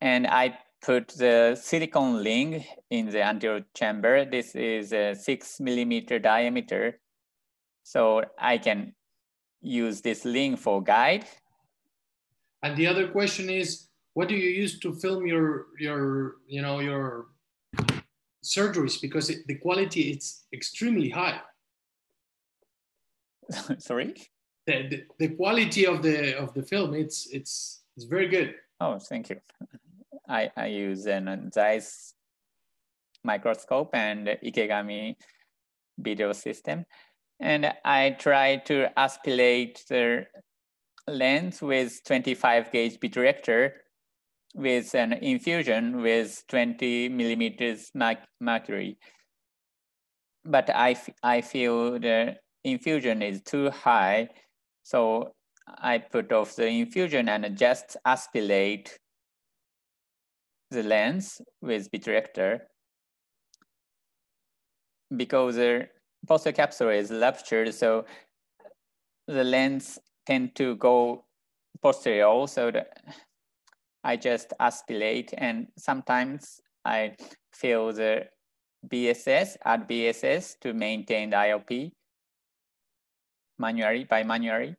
[SPEAKER 7] and I put the silicone ring in the anterior chamber. This is a six millimeter diameter. So I can use this link for guide
[SPEAKER 1] and the other question is, what do you use to film your your you know your surgeries? Because it, the quality it's extremely high.
[SPEAKER 7] Sorry.
[SPEAKER 1] The, the, the quality of the of the film it's it's it's very good.
[SPEAKER 7] Oh, thank you. I I use an Zeiss microscope and Ikegami video system, and I try to aspirate the lens with 25 gauge vitrector with an infusion with 20 millimeters mercury. But I, I feel the infusion is too high. So I put off the infusion and just aspirate the lens with vitrector because the posterior capsule is ruptured. So the lens tend to go posterior so that I just aspirate and sometimes I fill the BSS, add BSS to maintain the IOP manually, by manually.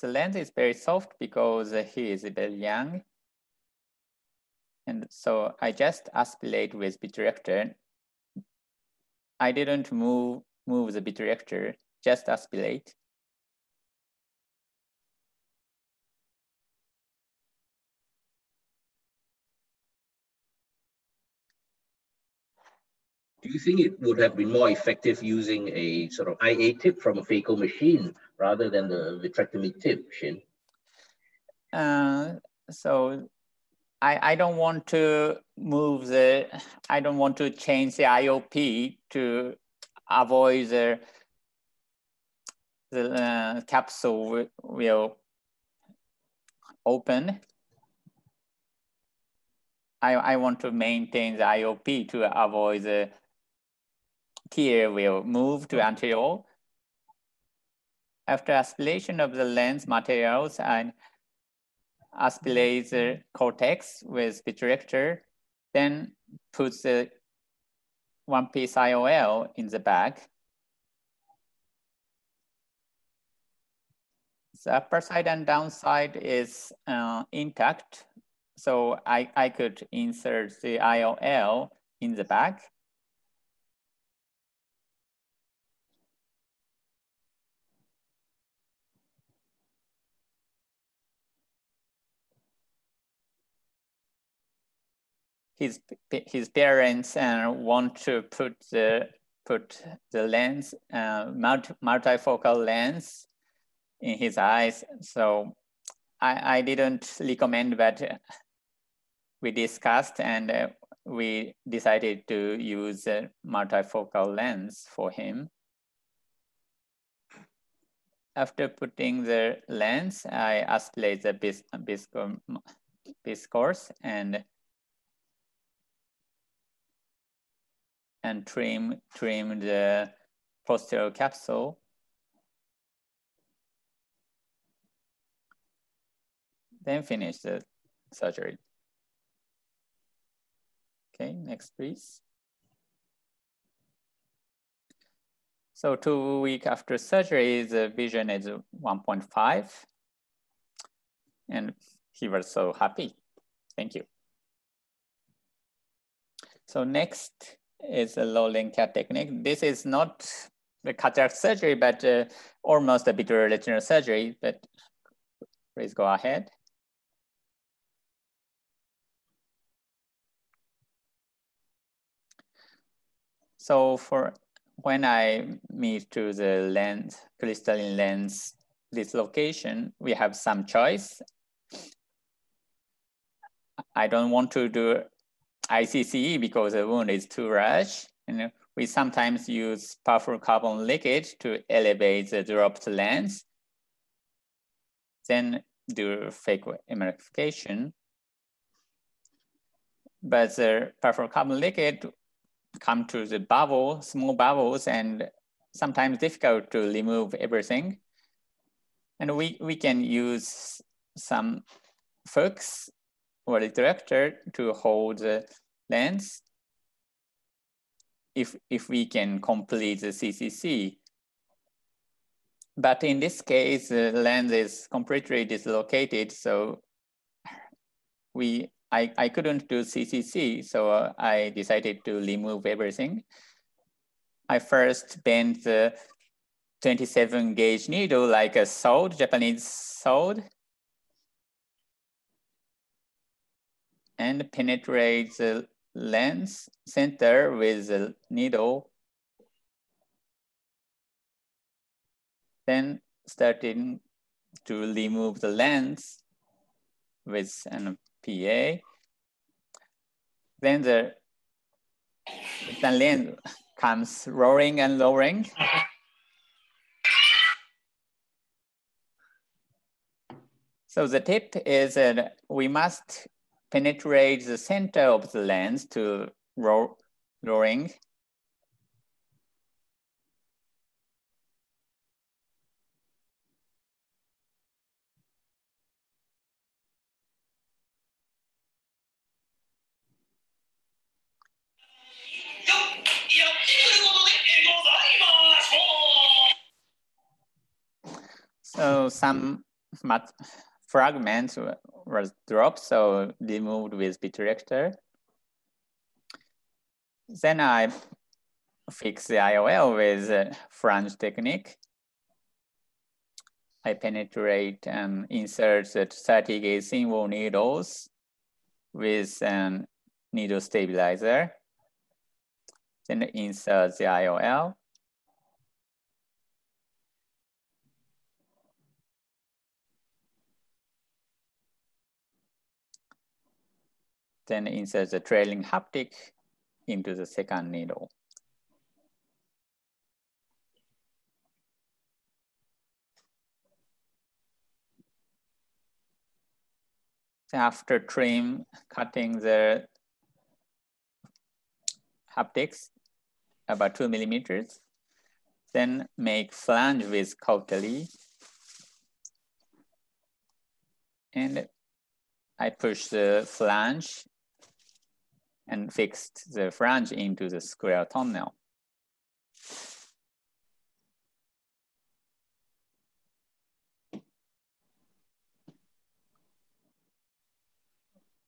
[SPEAKER 7] The lens is very soft because he is very young and so I just aspirate with vitrector. I didn't move, move the vitrector, just aspirate.
[SPEAKER 5] Do you think it would have been more effective using a sort of IA tip from a phaco machine rather than the vitrectomy tip, Shin?
[SPEAKER 7] Uh, so I, I don't want to move the, I don't want to change the IOP to avoid the, the uh, capsule will open. I, I want to maintain the IOP to avoid the tear will move to anterior. After aspiration of the lens materials and aspirate the cortex with speech director, then put the one piece IOL in the bag. The upper side and downside is uh, intact. So I, I could insert the IOL in the bag. His his parents uh, want to put the put the lens uh, multi, multifocal lens in his eyes. So I, I didn't recommend, but we discussed and uh, we decided to use a multifocal lens for him. After putting the lens, I aspirate the bis, biscourse and and trim, trim the posterior capsule. Then finish the surgery. Okay, next please. So two weeks after surgery, the vision is 1.5. And he was so happy. Thank you. So next is a low cat technique. This is not the cataract surgery, but uh, almost a vitreous retinal surgery, but please go ahead. So for when I meet to the lens, crystalline lens dislocation, we have some choice. I don't want to do ICCE because the wound is too large. And we sometimes use perfluorocarbon liquid to elevate the dropped lens, then do fake emulsification. But the perfluorocarbon liquid come to the bubble, small bubbles, and sometimes difficult to remove everything. And we, we can use some folks or the director to hold the lens if, if we can complete the CCC. But in this case, the lens is completely dislocated, so we I, I couldn't do CCC, so uh, I decided to remove everything. I first bent the 27 gauge needle like a sword, Japanese sword, and penetrate the lens center with the needle. Then starting to remove the lens with an PA. Then the, the lens comes roaring and lowering. So the tip is that we must penetrate the center of the lens to lowering. So some fragments was dropped, so removed with vitrector. Then I fix the IOL with uh, a flange technique. I penetrate and insert the 30 gauge single needles with a needle stabilizer. Then insert the IOL. Then insert the trailing haptic into the second needle. After trim, cutting the haptics about two millimeters, then make flange with cautery. And I push the flange and fixed the flange into the square tunnel.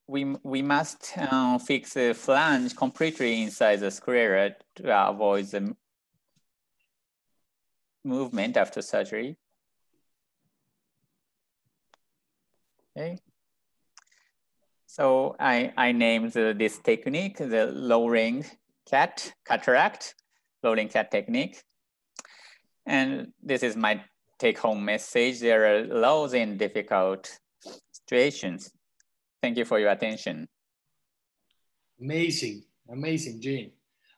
[SPEAKER 7] We, we must uh, fix the flange completely inside the square to avoid the movement after surgery. Okay. So I, I named this technique the lowering cat cataract, lowering cat technique. And this is my take home message. There are loads in difficult situations. Thank you for your attention.
[SPEAKER 1] Amazing, amazing, Gene.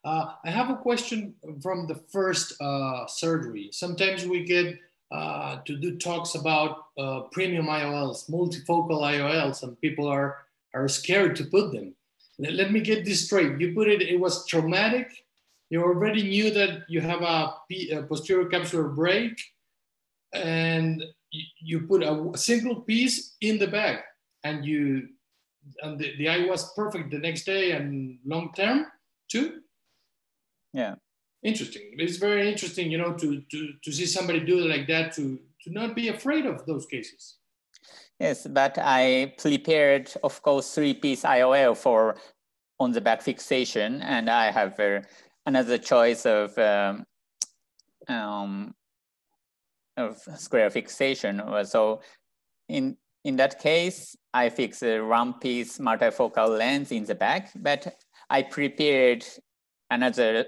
[SPEAKER 1] Uh, I have a question from the first uh, surgery. Sometimes we get uh, to do talks about uh, premium IOLs, multifocal IOLs, and people are are scared to put them. Let me get this straight. You put it, it was traumatic. You already knew that you have a, a posterior capsular break and you put a single piece in the bag and you, and the, the eye was perfect the next day and long term too?
[SPEAKER 7] Yeah.
[SPEAKER 1] Interesting. It's very interesting, you know, to, to, to see somebody do it like that, to, to not be afraid of those cases.
[SPEAKER 7] Yes, but I prepared, of course, three-piece IOL for on the back fixation, and I have uh, another choice of um, um, of square fixation. So in in that case, I fix a one-piece multifocal lens in the back, but I prepared another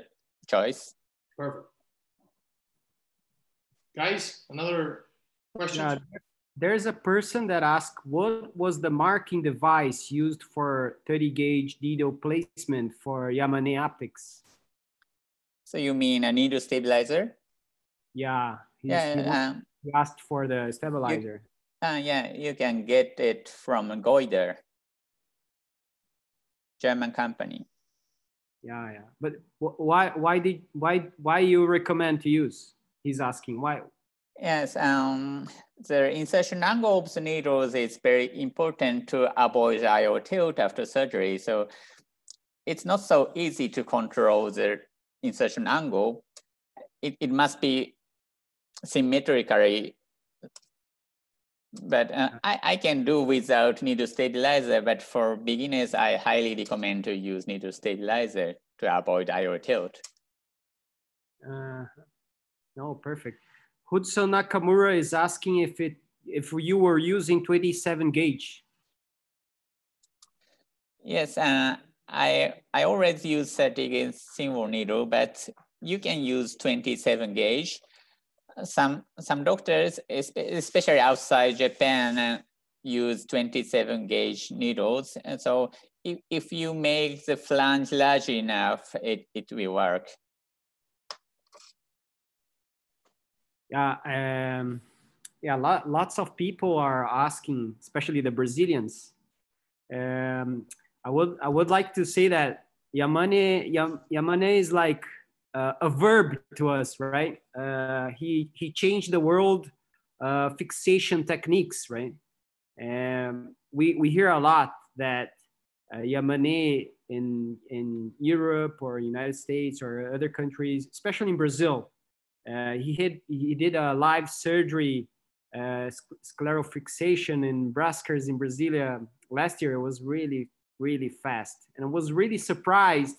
[SPEAKER 7] choice.
[SPEAKER 1] Perfect. Guys, another question.
[SPEAKER 4] Yeah, there's a person that asked what was the marking device used for 30 gauge needle placement for Yamane optics?
[SPEAKER 7] So you mean a needle stabilizer?
[SPEAKER 4] Yeah.
[SPEAKER 7] Yeah.
[SPEAKER 4] He,
[SPEAKER 7] um,
[SPEAKER 4] he asked for the stabilizer.
[SPEAKER 7] You, uh, yeah, you can get it from Geuder, German company.
[SPEAKER 4] Yeah, yeah. But why, why did, why, why you recommend to use? He's asking why.
[SPEAKER 7] Yes, um, the insertion angle of the needles is very important to avoid IO tilt after surgery. So it's not so easy to control the insertion angle. It, it must be symmetrically, but uh, I, I can do without needle stabilizer, but for beginners, I highly recommend to use needle stabilizer to avoid IO tilt.
[SPEAKER 4] Uh, no, perfect. Hudson Nakamura is asking if it if you were using 27 gauge.
[SPEAKER 7] Yes, uh, I I always use 30 gauge single needle, but you can use 27 gauge. Some some doctors, especially outside Japan, uh, use 27 gauge needles, and so if, if you make the flange large enough, it, it will work.
[SPEAKER 4] Yeah, um, yeah, lot, lots of people are asking, especially the Brazilians. Um, I would I would like to say that Yamane Yam, Yamane is like uh, a verb to us, right? Uh, he he changed the world uh, fixation techniques, right? And we we hear a lot that uh, Yamane in in Europe or United States or other countries, especially in Brazil, he, had, he did a live surgery, uh, sclerofixation in BRASCRS in Brasilia last year. It was really, really fast. And I was really surprised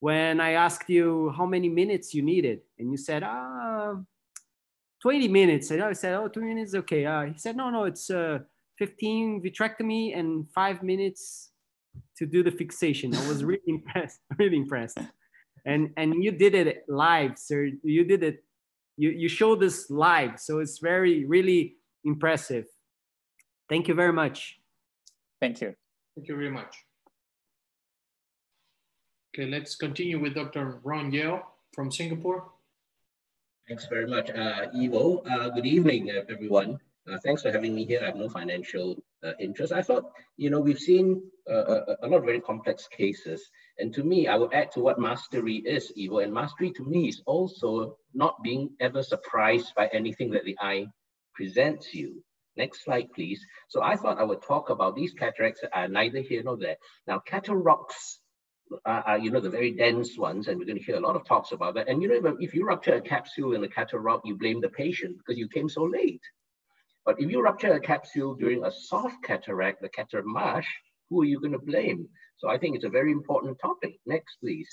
[SPEAKER 4] when I asked you how many minutes you needed. And you said, ah, 20 minutes. And I said, oh, 20 minutes, okay. Uh, he said, no, no, it's uh, 15 vitrectomy and five minutes to do the fixation. I was really impressed, really impressed and and you did it live sir you did it you you showed this live so it's very really impressive thank you very much
[SPEAKER 7] thank you
[SPEAKER 1] thank you very much Okay, let's continue with Dr. Ron Yeo from Singapore.
[SPEAKER 5] Thanks very much, uh, Ivo. Uh, good evening, uh, everyone. Uh, thanks for having me here. I have no financial uh, interest. I thought, you know, we've seen uh, a, a, lot of very complex cases. And to me, I will add to what mastery is, Ivo. And mastery to me is also not being ever surprised by anything that the eye presents you. Next slide, please. So I thought I would talk about these cataracts that are neither here nor there. Now, cataracts are, are, you know, the very dense ones, and we're going to hear a lot of talks about that. And you know, if you rupture a capsule in a cataract, you blame the patient because you came so late. But if you rupture a capsule during a soft cataract, the cataract marsh, who are you going to blame? So I think it's a very important topic. Next, please.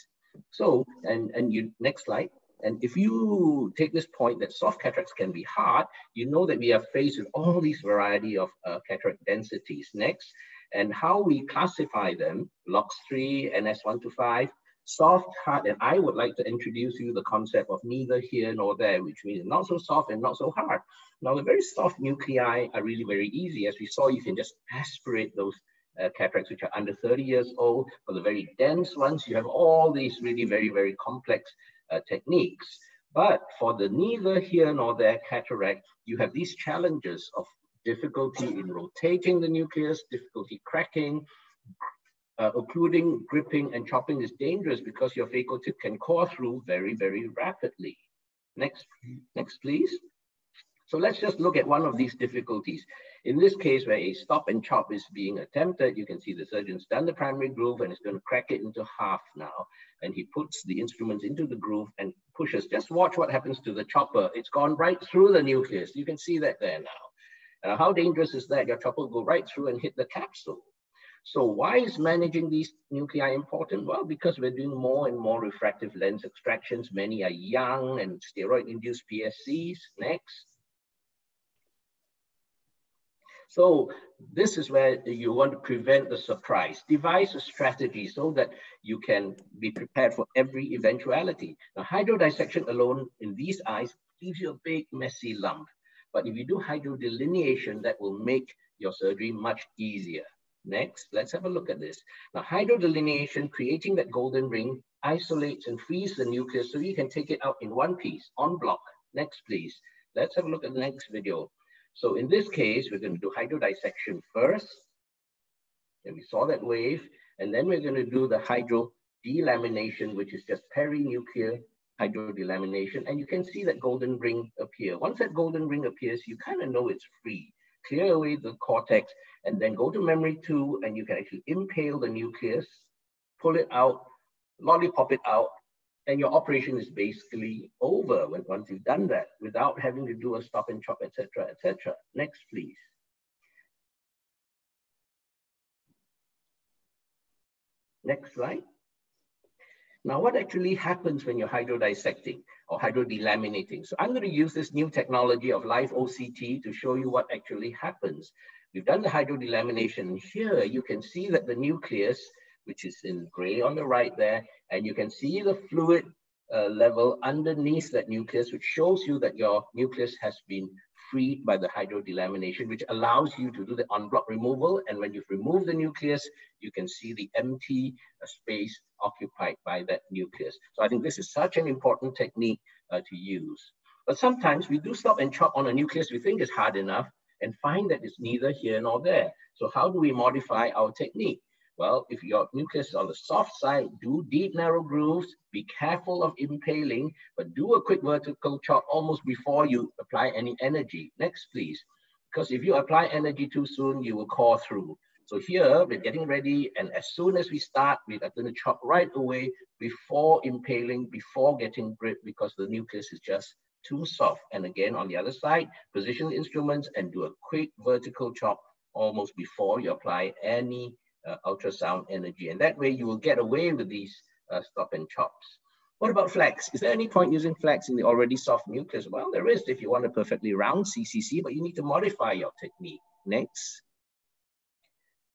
[SPEAKER 5] So, and, and you, next slide. And if you take this point that soft cataracts can be hard, you know that we are faced with all these variety of uh, cataract densities. Next, and how we classify them, LOCS III, NS125, soft, hard, and I would like to introduce you the concept of neither here nor there, which means not so soft and not so hard. Now, the very soft nuclei are really very easy. As we saw, you can just aspirate those uh, cataracts which are under 30 years old. For the very dense ones, you have all these really very, very complex uh, techniques. But for the neither here nor there cataract, you have these challenges of difficulty in rotating the nucleus, difficulty cracking, uh, occluding, gripping, and chopping is dangerous because your phaco tip can core through very, very rapidly. Next, next, please. So let's just look at one of these difficulties. In this case, where a stop and chop is being attempted, you can see the surgeon's done the primary groove and is going to crack it into half now. And he puts the instruments into the groove and pushes. Just watch what happens to the chopper. It's gone right through the nucleus. You can see that there now. Uh, how dangerous is that? Your chopper will go right through and hit the capsule. So why is managing these nuclei important? Well, because we're doing more and more refractive lens extractions. Many are young and steroid-induced PSCs. Next. So this is where you want to prevent the surprise. Devise a strategy so that you can be prepared for every eventuality. Now, hydrodissection alone in these eyes gives you a big, messy lump. But if you do hydrodelineation, that will make your surgery much easier. Next, let's have a look at this. Now, hydrodelineation, creating that golden ring, isolates and frees the nucleus so you can take it out in one piece, en bloc. Next, please. Let's have a look at the next video. So in this case, we're going to do hydrodissection first. And we saw that wave. And then we're going to do the hydro delamination, which is just perinuclear hydrodelamination. And you can see that golden ring appear. Once that golden ring appears, you kind of know it's free. Clear away the cortex and then go to memory two and you can actually impale the nucleus, pull it out, lollipop it out, and your operation is basically over when, once you've done that without having to do a stop and chop, etc., etc. Next, please. Next slide. Now, what actually happens when you're hydrodissecting or hydrodelaminating? So I'm going to use this new technology of live OCT to show you what actually happens. We've done the hydrodelamination. Here, you can see that the nucleus, which is in gray on the right there, and you can see the fluid uh, level underneath that nucleus, which shows you that your nucleus has been freed by the hydrodelamination, which allows you to do the en-bloc removal. And when you've removed the nucleus, you can see the empty uh, space occupied by that nucleus. So I think this is such an important technique uh, to use. But sometimes we do stop and chop on a nucleus we think is hard enough and find that it's neither here nor there. So how do we modify our technique? Well, if your nucleus is on the soft side, do deep narrow grooves, be careful of impaling, but do a quick vertical chop almost before you apply any energy. Next, please. Because if you apply energy too soon, you will core through. So here, we're getting ready, and as soon as we start, we are going to chop right away before impaling, before getting grip, because the nucleus is just too soft. And again, on the other side, position the instruments and do a quick vertical chop almost before you apply any ultrasound energy. And that way you will get away with these uh, stop and chops. What about FLACS? Is there any point using FLACS in the already soft nucleus? Well, there is if you want a perfectly round CCC, but you need to modify your technique. Next.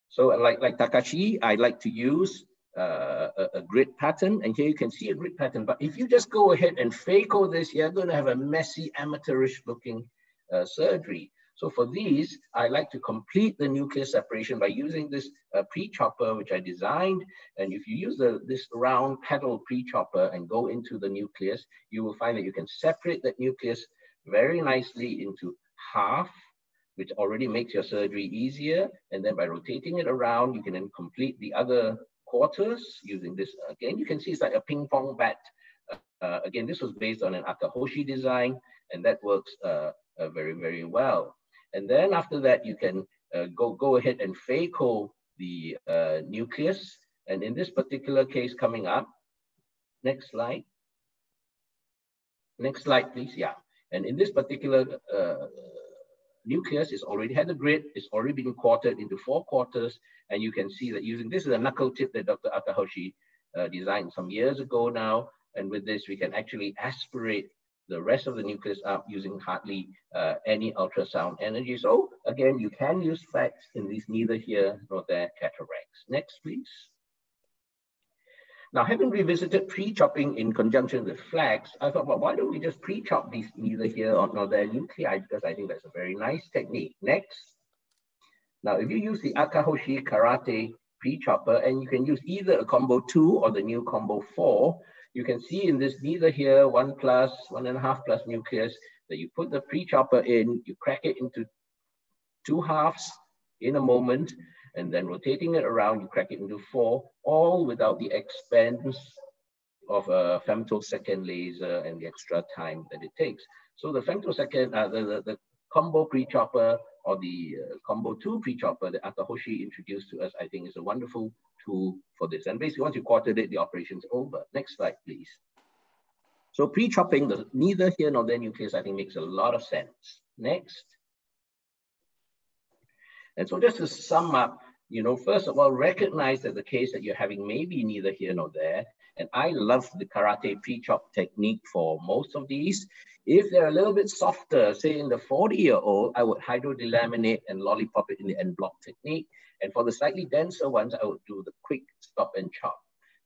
[SPEAKER 5] So like, like Takashi, I like to use uh, a, a, grid pattern, and here you can see a grid pattern. But if you just go ahead and phaco all this, you're going to have a messy, amateurish looking uh, surgery. So for these, I like to complete the nucleus separation by using this uh, pre-chopper, which I designed. And if you use the, this round pedal pre-chopper and go into the nucleus, you will find that you can separate that nucleus very nicely into half, which already makes your surgery easier. And then by rotating it around, you can then complete the other quarters using this. Again, you can see it's like a ping pong bat. Uh, again, this was based on an Akahoshi design, and that works uh, uh, very, very well. And then after that, you can uh, go, go ahead and phaco the uh, nucleus. And in this particular case coming up, next slide. Next slide, please. Yeah. And in this particular uh, nucleus, it's already had a grid, it's already been quartered into four quarters. And you can see that using, this is a knuckle tip that Dr. Akahoshi uh, designed some years ago now. And with this, we can actually aspirate the rest of the nucleus up using hardly uh, any ultrasound energy. So again, you can use FLACS in these neither here nor there cataracts. Next, please. Now, having revisited pre-chopping in conjunction with FLACS, I thought, well, why don't we just pre-chop these neither here nor there nuclei? Because I think that's a very nice technique. Next. Now, if you use the Akahoshi Karate pre-chopper, and you can use either a combo two or the new combo four, you can see in this neither here, one plus, one and a half plus nucleus, that you put the pre-chopper in, you crack it into two halves in a moment, and then rotating it around, you crack it into four, all without the expense of a femtosecond laser and the extra time that it takes. So the femtosecond, uh, the, the, the combo pre-chopper or the uh, combo two pre-chopper that Akahoshi introduced to us, I think is a wonderful tool for this. And basically once you quartered it, the operation's over. Next slide, please. So pre-chopping the neither here nor there nucleus, I think makes a lot of sense. Next. And so just to sum up, you know, first of all, recognize that the case that you're having may be neither here nor there. And I love the karate pre-chop technique for most of these. If they're a little bit softer, say in the 40 year old, I would hydrodelaminate and lollipop it in the en bloc technique. And for the slightly denser ones, I would do the quick stop and chop.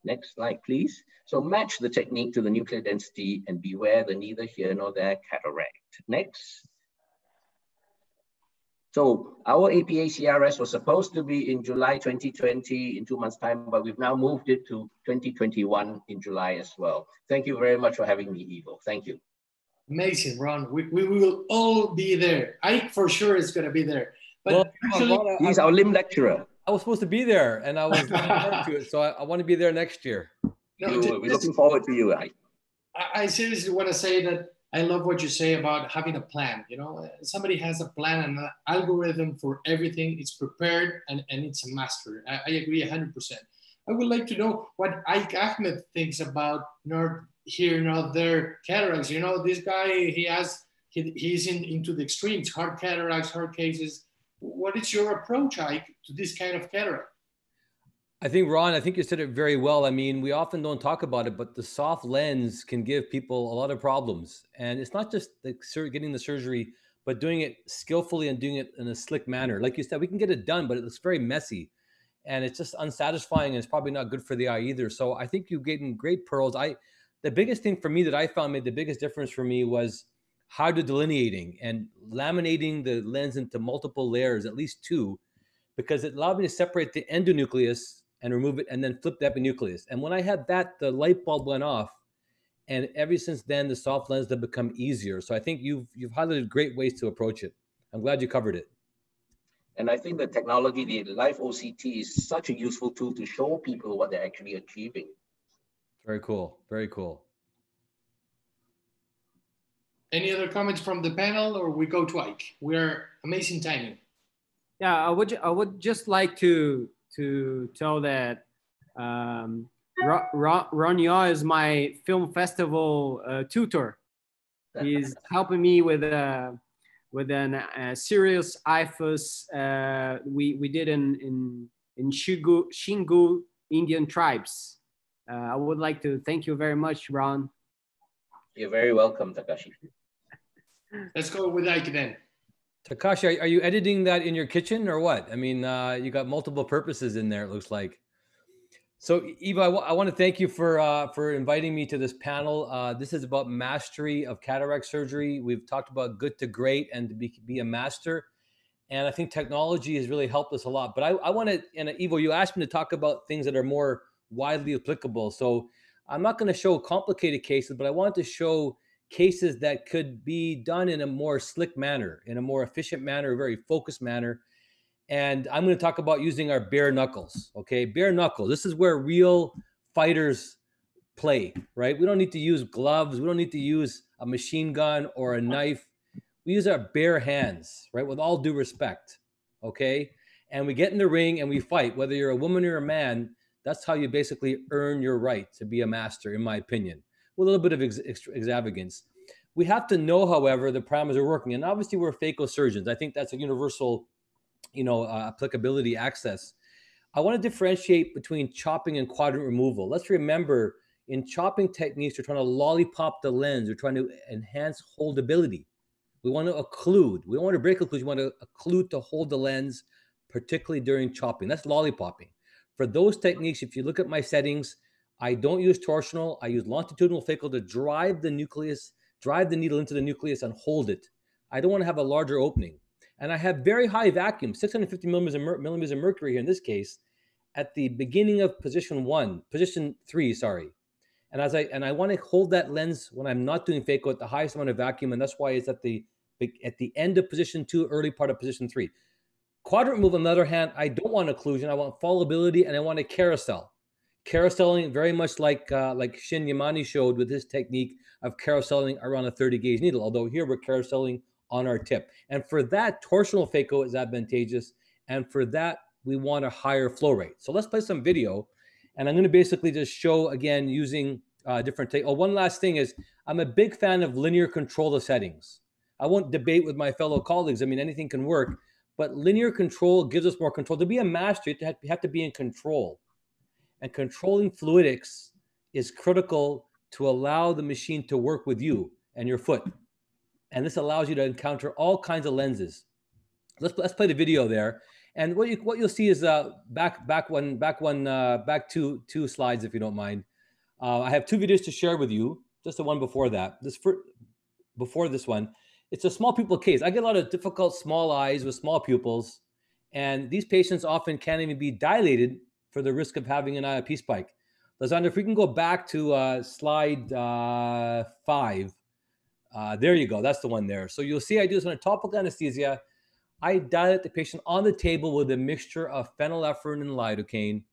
[SPEAKER 5] Next slide, please. So match the technique to the nuclear density and beware the neither here nor there cataract. Next. So our APACRS was supposed to be in July 2020 in two months time, but we've now moved it to 2021 in July as well. Thank you very much for having me, Ivo. Thank you.
[SPEAKER 1] Amazing, Ron. We, we will all be there. I for sure is going to be there. But well, actually,
[SPEAKER 5] Ron, he's our limb lecturer.
[SPEAKER 2] I was supposed to be there, and I was to it, so I, I, want to be there next year.
[SPEAKER 5] No, we're looking forward to you. I,
[SPEAKER 1] I seriously want to say that I love what you say about having a plan. You know, somebody has a plan and an algorithm for everything. It's prepared and, and it's a master. I, I agree 100%. I would like to know what Ike Ahmed thinks about not here, not there cataracts. You know, this guy, he has, he, he's in, into the extremes, hard cataracts, hard cases. What is your approach, Ike, to this kind of cataract?
[SPEAKER 2] I think Ron, I think you said it very well. I mean, we often don't talk about it, but the soft lens can give people a lot of problems, and it's not just the getting the surgery, but doing it skillfully and doing it in a slick manner. Like you said, we can get it done, but it looks very messy, and it's just unsatisfying, and it's probably not good for the eye either. So I think you're getting great pearls. I, the biggest thing for me that I found made the biggest difference for me was hydrodelineating and laminating the lens into multiple layers, at least two, because it allowed me to separate the endonucleus and remove it and then flip the epinucleus. And when I had that, the light bulb went off. And ever since then, the soft lens have become easier. So I think you've you've highlighted great ways to approach it. I'm glad you covered it.
[SPEAKER 5] And I think the technology, the live OCT is such a useful tool to show people what they're actually achieving.
[SPEAKER 2] Very cool. Very cool.
[SPEAKER 1] Any other comments from the panel or we go to Ike? We're amazing timing.
[SPEAKER 4] Yeah, I would I would just like to to tell that um, Ron Yeo is my film festival uh, tutor. He's helping me with a uh, with an uh, serious IFUS uh, we we did in in in Xingu, Xingu Indian tribes. Uh, I would like to thank you very much, Ron.
[SPEAKER 5] You're very welcome, Takashi.
[SPEAKER 1] Let's go with Ike then.
[SPEAKER 2] Takashi, are, you editing that in your kitchen or what? I mean, uh, you got multiple purposes in there. It looks like. So, Eva, I want to thank you for uh, for inviting me to this panel. Uh, this is about mastery of cataract surgery. We've talked about good to great and to be, be a master, and I think technology has really helped us a lot. But I, I want to, and Ivo, you asked me to talk about things that are more widely applicable. So, I'm not going to show complicated cases, but I want to show cases that could be done in a more slick manner, in a more efficient manner, a very focused manner and I'm going to talk about using our bare knuckles. Okay, bare knuckles. This is where real fighters play, right? We don't need to use gloves. We don't need to use a machine gun or a knife. We use our bare hands, right? With all due respect, okay? And we get in the ring and we fight. Whether you're a woman or a man, that's how you basically earn your right to be a master, in my opinion, with a little bit of ex- extravagance. We have to know, however, the parameters are working. And obviously, we're phaco surgeons. I think that's a universal you know, uh, applicability access. I want to differentiate between chopping and quadrant removal. Let's remember in chopping techniques, you're trying to lollipop the lens. You're trying to enhance holdability. We want to occlude. We don't want to break occlusion. We want to occlude to hold the lens, particularly during chopping. That's lollipopping. For those techniques, if you look at my settings, I don't use torsional. I use longitudinal phaco to drive the nucleus, drive the needle into the nucleus and hold it. I don't want to have a larger opening. And I have very high vacuum, 650 millimeters of, millimeters of mercury here in this case, at the beginning of position one, position three, sorry. And as I and I want to hold that lens when I'm not doing phaco at the highest amount of vacuum, and that's why it's at the at the end of position two, early part of position three. Quadrant move, on the other hand, I don't want occlusion. I want followability, and I want a carousel. Carouseling very much like uh, like Shin Yamane showed with his technique of carouseling around a 30 gauge needle. Although here we're carouseling on our tip. And for that, torsional phaco is advantageous. And for that, we want a higher flow rate. So let's play some video. And I'm going to basically just show again using uh, different. Oh, one last thing is I'm a big fan of linear control of settings. I won't debate with my fellow colleagues. I mean, anything can work, but linear control gives us more control. To be a master, you have to be in control. And controlling fluidics is critical to allow the machine to work with you and your foot and this allows you to encounter all kinds of lenses. Let's let's play the video there, and what you what you'll see is uh back back one back one uh, back two two slides if you don't mind. Uh, I have two videos to share with you. Just the one before that. This for, before this one, it's a small pupil case. I get a lot of difficult small eyes with small pupils, and these patients often can't even be dilated for the risk of having an IOP spike. Lizandra, if we can go back to uh, slide uh, five. Uh, there you go. That's the one there. So you'll see I do this under topical anesthesia. I dilate the patient on the table with a mixture of phenylephrine and lidocaine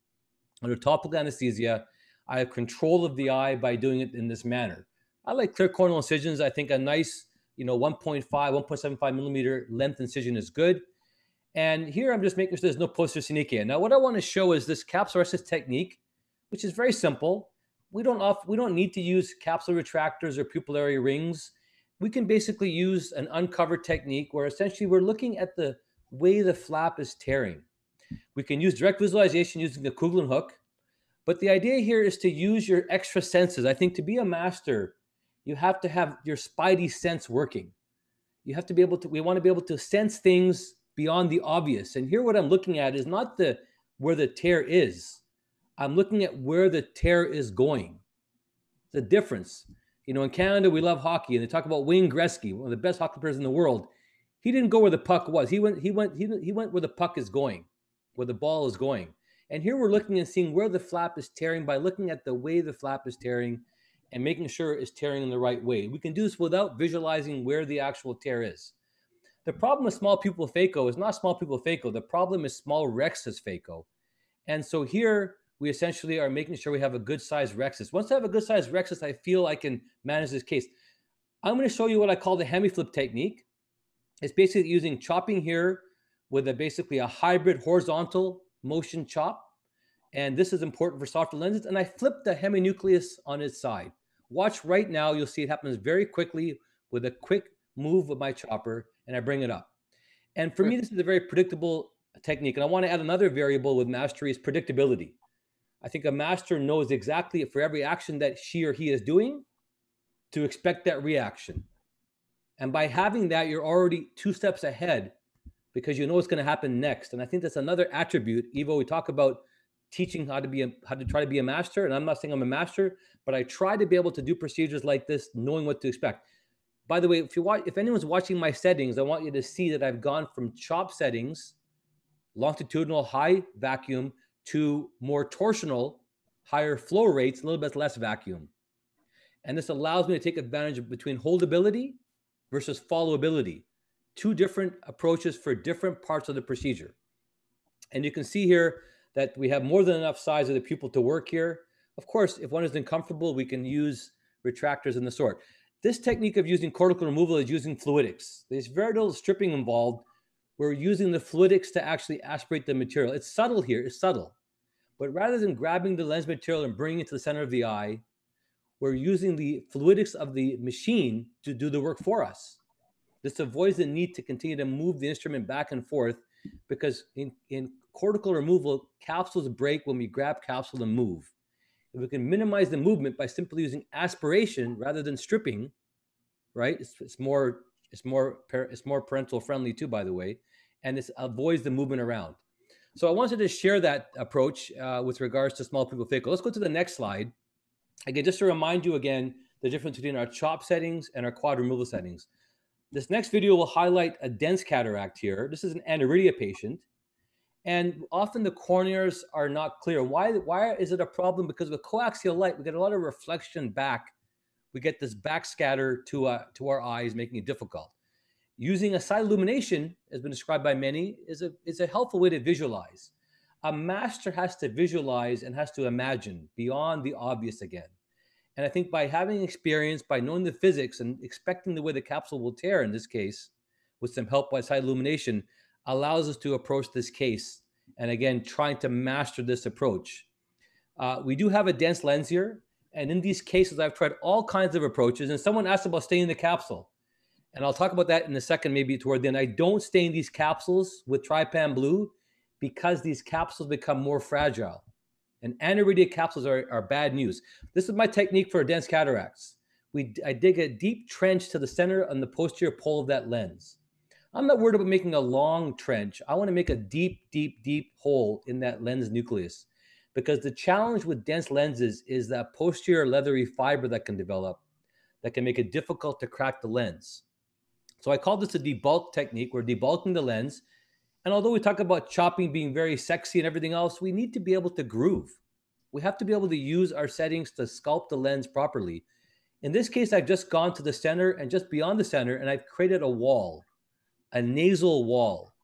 [SPEAKER 2] under topical anesthesia. I have control of the eye by doing it in this manner. I like clear corneal incisions. I think a nice, you know, 1.5, 1.75 millimeter length incision is good. And here I'm just making sure there's no posterior synechia. Now, what I want to show is this capsulorhexis technique, which is very simple. We don't off, we don't need to use capsular retractors or pupillary rings we can basically use an uncovered technique where essentially we're looking at the way the flap is tearing. We can use direct visualization using the Kuglen hook, but the idea here is to use your extra senses. I think to be a master, you have to have your spidey sense working. You have to be able to, we want to be able to sense things beyond the obvious. And here, what I'm looking at is not the where the tear is, I'm looking at where the tear is going. The difference. You know, in Canada, we love hockey, and they talk about Wayne Gretzky, one of the best hockey players in the world. He didn't go where the puck was. He went, he went, he, he went where the puck is going, where the ball is going. And here we're looking and seeing where the flap is tearing by looking at the way the flap is tearing and making sure it's tearing in the right way. We can do this without visualizing where the actual tear is. The problem with small pupil phaco is not small pupil phaco. The problem is small rhexis phaco. And so here we essentially are making sure we have a good size rhexis. Once I have a good size rhexis, I feel I can manage this case. I'm going to show you what I call the hemiflip technique. It's basically using chopping here with a basically a hybrid horizontal motion chop. And this is important for softer lenses. And I flip the heminucleus on its side. Watch right now. You'll see it happens very quickly with a quick move of my chopper and I bring it up. And for me, this is a very predictable technique. And I want to add another variable with mastery is predictability. I think a master knows exactly for every action that she or he is doing to expect that reaction. And by having that, you're already two steps ahead because you know what's going to happen next. And I think that's another attribute. Ivo, we talk about teaching how to be a, how to try to be a master. And I'm not saying I'm a master, but I try to be able to do procedures like this, knowing what to expect. By the way, if you watch, if anyone's watching my settings, I want you to see that I've gone from chop settings, longitudinal high vacuum, to more torsional, higher flow rates, a little bit less vacuum. And this allows me to take advantage of between holdability versus followability, two different approaches for different parts of the procedure. And you can see here that we have more than enough size of the pupil to work here. Of course, if one is uncomfortable, we can use retractors in the sort. This technique of using cortical removal is using fluidics. There's very little stripping involved. We're using the fluidics to actually aspirate the material. It's subtle here, it's subtle. But rather than grabbing the lens material and bringing it to the center of the eye, we're using the fluidics of the machine to do the work for us. This avoids the need to continue to move the instrument back and forth because in, in cortical removal, capsules break when we grab capsule and move. If we can minimize the movement by simply using aspiration rather than stripping, right? It's, it's more it's more it's more parental friendly too, by the way, and it avoids the movement around. So I wanted to share that approach uh, with regards to small pupil phaco. Let's go to the next slide. Again, just to remind you again, the difference between our chop settings and our quad removal settings. This next video will highlight a dense cataract here. This is an aniridia patient. And often the corneas are not clear. Why, why is it a problem? Because with coaxial light, we get a lot of reflection back. We get this backscatter to, uh, to our eyes, making it difficult. Using a side illumination, has been described by many, is a, is a helpful way to visualize. A master has to visualize and has to imagine beyond the obvious again. And I think by having experience, by knowing the physics and expecting the way the capsule will tear in this case, with some help by side illumination, allows us to approach this case. And again, trying to master this approach. Uh, we do have a dense lens here. And in these cases, I've tried all kinds of approaches. And someone asked about staying in the capsule. And I'll talk about that in a second, maybe toward the end. I don't stain these capsules with Trypan blue because these capsules become more fragile. And aniridia capsules are, are bad news. This is my technique for dense cataracts. We, I dig a deep trench to the center on the posterior pole of that lens. I'm not worried about making a long trench. I want to make a deep, deep, deep hole in that lens nucleus because the challenge with dense lenses is that posterior leathery fiber that can develop that can make it difficult to crack the lens. So I call this a debulk technique. We're debulking the lens. And although we talk about chopping being very sexy and everything else, we need to be able to groove. We have to be able to use our settings to sculpt the lens properly. In this case, I've just gone to the center and just beyond the center, and I've created a wall a nasal wall,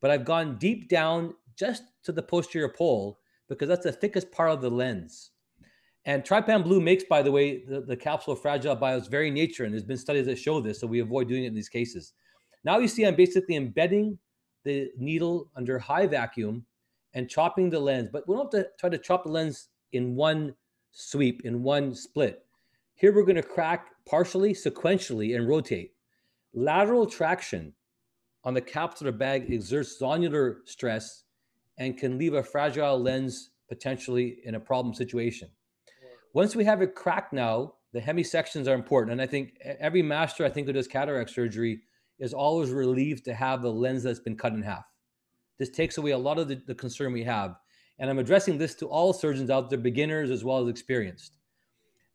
[SPEAKER 2] but I've gone deep down just to the posterior pole because that's the thickest part of the lens. And trypan blue makes, by the way, the, the capsule fragile by its very nature, and there's been studies that show this, so we avoid doing it in these cases. Now you see I'm basically embedding the needle under high vacuum and chopping the lens, but we don't have to try to chop the lens in one sweep, in one split. Here we're going to crack partially, sequentially, and rotate. Lateral traction on the capsular bag exerts zonular stress and can leave a fragile lens potentially in a problem situation. Once we have it cracked now, the hemisections are important. And I think every master, I think, who does cataract surgery is always relieved to have the lens that's been cut in half. This takes away a lot of the, the concern we have. And I'm addressing this to all surgeons out there, beginners as well as experienced.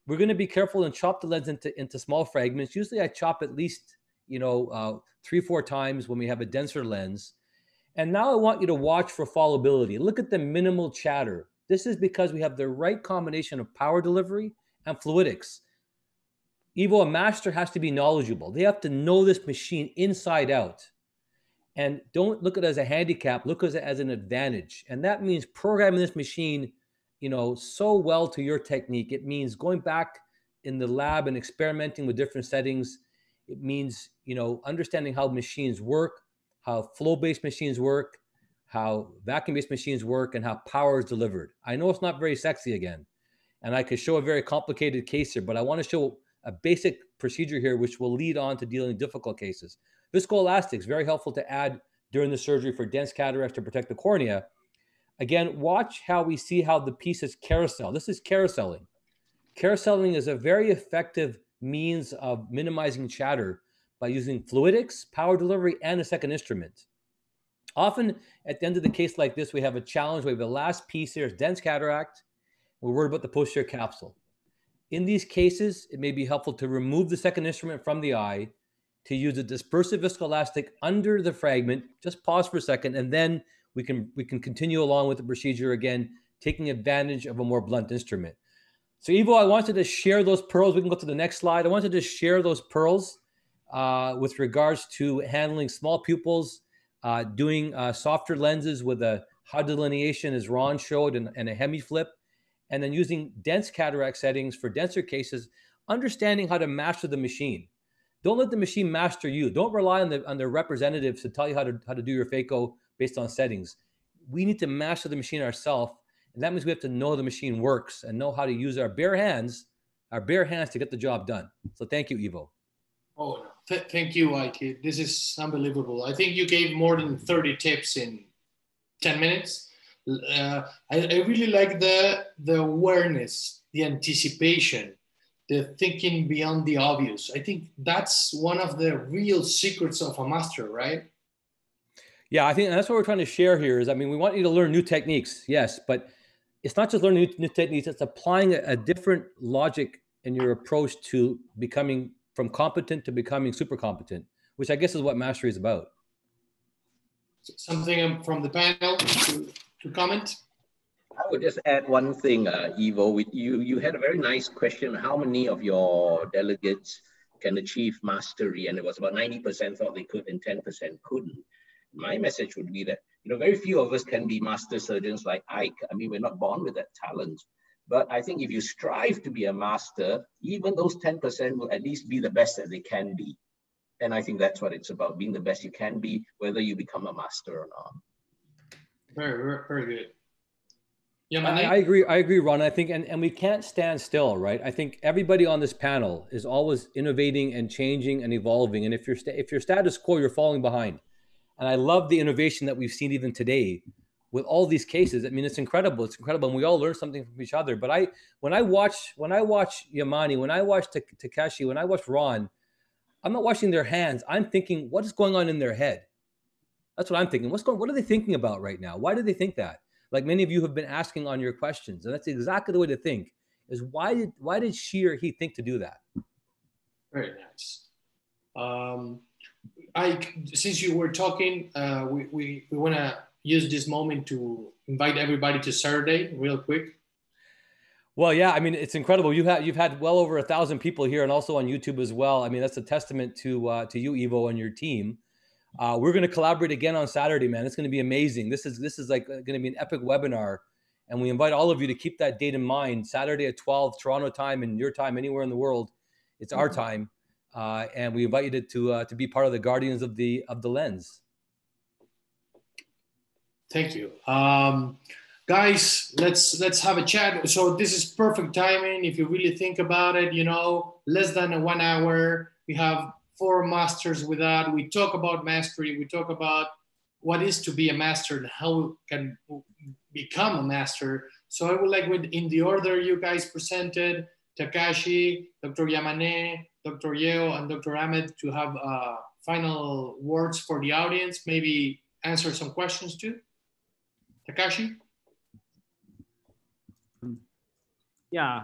[SPEAKER 2] We're going to be careful and chop the lens into, into small fragments. Usually I chop at least, you know, uh, three, four times when we have a denser lens. And now I want you to watch for followability. Look at the minimal chatter. This is because we have the right combination of power delivery and fluidics. Ivo, a master has to be knowledgeable. They have to know this machine inside out. And don't look at it as a handicap, look at it as an advantage. And that means programming this machine, you know, so well to your technique. It means going back in the lab and experimenting with different settings it means, you know, understanding how machines work, how flow-based machines work, how vacuum-based machines work, and how power is delivered. I know it's not very sexy again, and I could show a very complicated case here, but I want to show a basic procedure here, which will lead on to dealing difficult cases. Viscoelastics, very helpful to add during the surgery for dense cataracts to protect the cornea. Again, watch how we see how the pieces carousel. This is carouseling. Carouseling is a very effective means of minimizing chatter by using fluidics, power delivery, and a second instrument. Often at the end of the case like this, we have a challenge. We have the last piece here is dense cataract. We're worried about the posterior capsule. In these cases, it may be helpful to remove the second instrument from the eye, to use a dispersive viscoelastic under the fragment. Just pause for a second, and then we can we can continue along with the procedure again, taking advantage of a more blunt instrument. So Ivo, I wanted to share those pearls. We can go to the next slide. I wanted to share those pearls uh, with regards to handling small pupils, uh, doing uh, softer lenses with a hydrodelineation as Ron showed and, and a hemi flip, and then using dense cataract settings for denser cases, understanding how to master the machine. Don't let the machine master you. Don't rely on the on the representatives to tell you how to how to do your phaco based on settings. We need to master the machine ourselves, and that means we have to know the machine works and know how to use our bare hands, our bare hands to get the job done. So thank you, Ivo.
[SPEAKER 1] Oh, th- thank you, Ike. This is unbelievable. I think you gave more than 30 tips in 10 minutes. Uh, I, I really like the, the awareness, the anticipation, the thinking beyond the obvious. I think that's one of the real secrets of a master, right?
[SPEAKER 2] Yeah, I think that's what we're trying to share here. Is I mean, we want you to learn new techniques, yes, but it's not just learning new, new techniques; it's applying a, a different logic in your approach to becoming from competent to becoming super competent, which I guess is what mastery is about.
[SPEAKER 1] Something from the panel to, to comment?
[SPEAKER 5] I would just add one thing, uh, Ivo. With you, you had a very nice question. How many of your delegates can achieve mastery? And it was about 90% thought they could and 10% couldn't. My message would be that, you know, very few of us can be master surgeons like Ike. I mean, we're not born with that talent. But I think if you strive to be a master, even those 10% will at least be the best that they can be. And I think that's what it's about, being the best you can be, whether you become a master or not.
[SPEAKER 1] Very, very, very good. Yeah,
[SPEAKER 2] I, I, agree. I agree, Ron. I think, and, and we can't stand still, right? I think everybody on this panel is always innovating and changing and evolving. And if you're if you're status quo, you're falling behind. And I love the innovation that we've seen even today with all these cases. I mean, it's incredible. It's incredible, and we all learn something from each other. But I, when I watch, when I watch Yamane, when I watch Takashi, when I watch Ron, I'm not watching their hands. I'm thinking, what is going on in their head? That's what I'm thinking. What's going? What are they thinking about right now? Why do they think that? Like many of you have been asking on your questions, and that's exactly the way to think. Is why did why did she or he think to do that?
[SPEAKER 1] Very nice. Um, I since you were talking, uh, we we, we want to use this moment to invite everybody to Saturday real quick.
[SPEAKER 2] Well, yeah, I mean it's incredible. You have you've had well over a thousand people here, and also on YouTube as well. I mean that's a testament to uh, to you, Ivo, and your team. Uh, we're going to collaborate again on Saturday, man. It's going to be amazing. This is this is like going to be an epic webinar, and we invite all of you to keep that date in mind. Saturday at 12 Toronto time and your time anywhere in the world. It's our mm-hmm. time, uh, and we invite you to to, uh, to be part of the guardians of the of the lens.
[SPEAKER 1] Thank you, um, guys. Let's let's have a chat. So this is perfect timing if you really think about it. You know, less than one hour. We have four masters with that. We talk about mastery. We talk about what is to be a master and how we can become a master. So I would like, with in the order you guys presented, Takashi, Dr. Yamane, Dr. Yeo, and Dr. Ahmed to have uh, final words for the audience. Maybe answer some questions too. Takashi.
[SPEAKER 4] Yeah,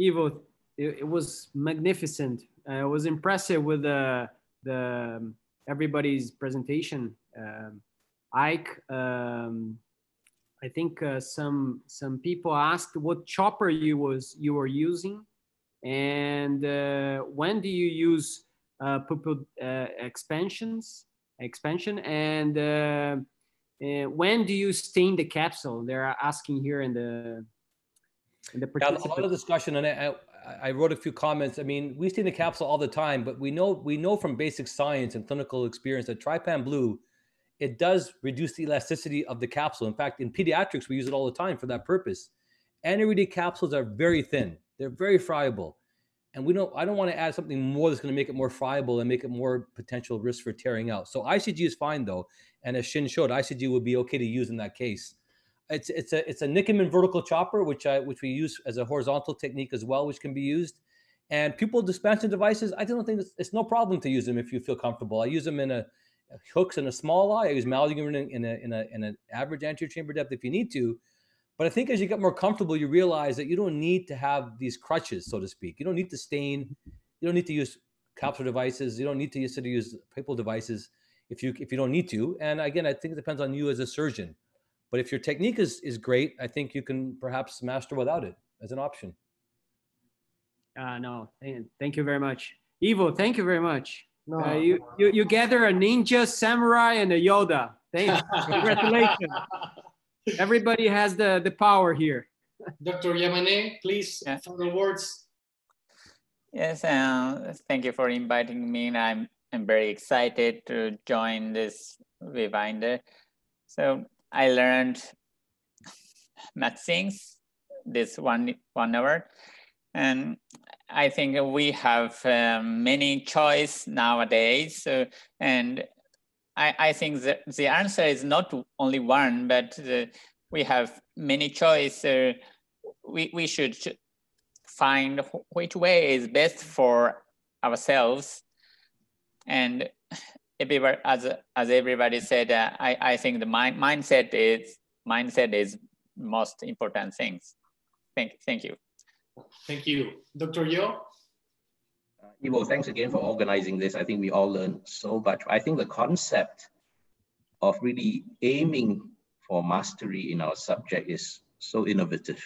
[SPEAKER 4] Ivo, it, it was magnificent uh, it was impressive with the the um, everybody's presentation. Um, Ike, um, I think uh, some some people asked what chopper you was you were using, and uh, when do you use uh, pupil uh, expansions expansion, and uh, uh, when do you stain the capsule? They're asking here in the in the
[SPEAKER 2] yeah, a lot of discussion, and I, I wrote a few comments. I mean, we see the capsule all the time, but we know we know from basic science and clinical experience that trypan blue, it does reduce the elasticity of the capsule. In fact, in pediatrics, we use it all the time for that purpose. Aniridia capsules are very thin; they're very friable, and we don't. I don't want to add something more that's going to make it more friable and make it more potential risk for tearing out. So ICG is fine though, and as Shin showed, ICG would be okay to use in that case it's it's a it's a Nichamin vertical chopper, which I which we use as a horizontal technique as well, which can be used. And pupil dispensing devices, I don't think it's, it's, no problem to use them if you feel comfortable. I use them in a hooks in a small eye. Use Malyugin in a, in a, in, a, in an average anterior chamber depth if you need to. But I think as you get more comfortable, you realize that you don't need to have these crutches, so to speak. You don't need to stain. You don't need to use capsular devices. You don't need to use, to use pupil devices if you if you don't need to. And again, I think it depends on you as a surgeon. But if your technique is is great, I think you can perhaps master without it as an option.
[SPEAKER 4] Uh, no, thank you very much. Ivo, thank you very much.
[SPEAKER 6] No,
[SPEAKER 4] Uh, you, you, you gather a ninja, samurai, and a Yoda. Thanks. Congratulations. Everybody has the, the power here.
[SPEAKER 1] Dr. Yamane, please,
[SPEAKER 7] Yeah.
[SPEAKER 1] final words.
[SPEAKER 7] Yes, uh, thank you for inviting me. I'm I'm very excited to join this Vivinder. So I learned many things this one one hour, and I think we have um, many choice nowadays. Uh, and I I think that the answer is not only one, but uh, we have many choice. Uh, we we should find which way is best for ourselves and everybody as as everybody said i i think the mind mindset is mindset is most important things thank thank you
[SPEAKER 1] Thank you. Dr. Yeo?
[SPEAKER 5] Uh, Ivo, thanks again for organizing this. I think we all learned so much. I think the concept of really aiming for mastery in our subject is so innovative.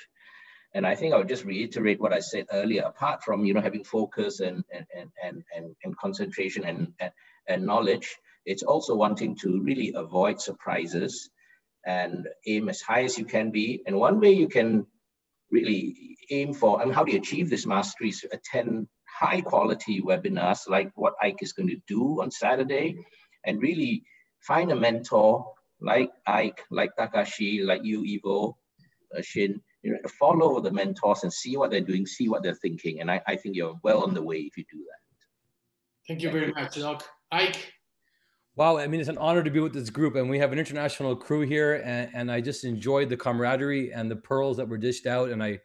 [SPEAKER 5] And I think I'll just reiterate what I said earlier. Apart from you know having focus and and and and, and, and concentration and, and and knowledge, it's also wanting to really avoid surprises and aim as high as you can be. And one way you can really aim for and how do you achieve this mastery is to attend high quality webinars like what Ike is going to do on Saturday and really find a mentor like Ike, like Takashi, like you, Ivo, uh, Shin, you know, follow the mentors and see what they're doing, see what they're thinking. And I, I think you're well on the way if you do that.
[SPEAKER 1] Thank you very much, Doc. Ike?
[SPEAKER 2] Wow, I mean, it's an honor to be with this group, and we have an international crew here, and, and I just enjoyed the camaraderie and the pearls that were dished out, and I,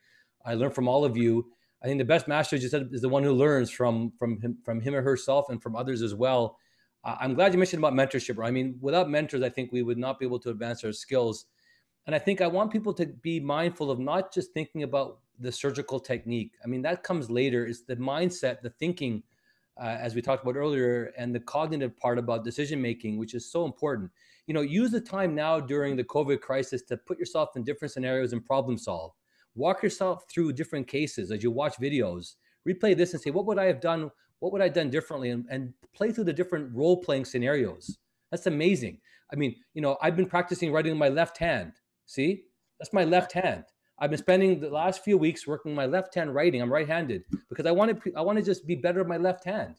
[SPEAKER 2] I learned from all of you. I think the best master, as you said, is the one who learns from from him, from him or herself, and from others as well. I'm glad you mentioned about mentorship. I mean, without mentors, I think we would not be able to advance our skills. And I think I want people to be mindful of not just thinking about the surgical technique. I mean, that comes later. It's the mindset, the thinking uh, as we talked about earlier, and the cognitive part about decision making, which is so important. You know, use the time now during the COVID crisis to put yourself in different scenarios and problem solve. Walk yourself through different cases as you watch videos. Replay this and say, what would I have done? What would I have done differently? And, and play through the different role playing scenarios. That's amazing. I mean, you know, I've been practicing writing my left hand. See, that's my left hand. I've been spending the last few weeks working my left hand writing. I'm right-handed because I want to I want to just be better at my left hand,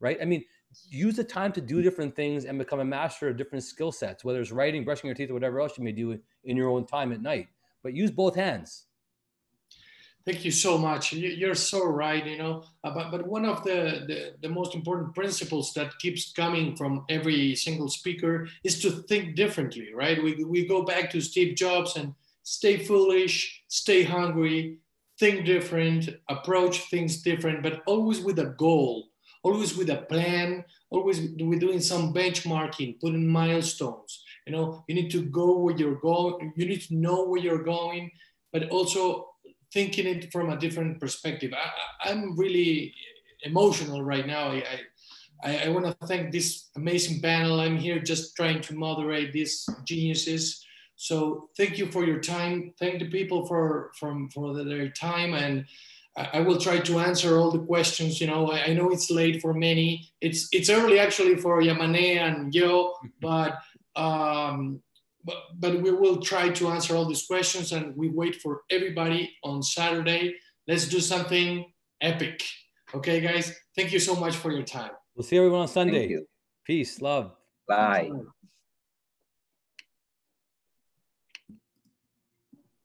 [SPEAKER 2] right? I mean, use the time to do different things and become a master of different skill sets, whether it's writing, brushing your teeth, or whatever else you may do in your own time at night. But use both hands.
[SPEAKER 1] Thank you so much. You- You're so right, you know. Uh, But, but one of the, the, the most important principles that keeps coming from every single speaker is to think differently, right? We, we go back to Steve Jobs and stay foolish, stay hungry, think different, approach things different, but always with a goal, always with a plan, always with doing some benchmarking, putting milestones. You know, you need to go where you're going, you need to know where you're going, but also thinking it from a different perspective. I, am really emotional right now. I, I, I want to thank this amazing panel. I'm here just trying to moderate these geniuses. So thank you for your time. Thank the people for from for their time, and I, I will try to answer all the questions. You know, I, I know it's late for many. It's it's early actually for Yamane and Yeo, but. Um, but, but we will try to answer all these questions and we wait for everybody on Saturday. Let's do something epic. Okay, guys? Thank you so much for your time.
[SPEAKER 2] We'll see everyone on
[SPEAKER 5] Thank
[SPEAKER 2] Sunday.
[SPEAKER 5] you.
[SPEAKER 2] Peace, love.
[SPEAKER 5] Bye.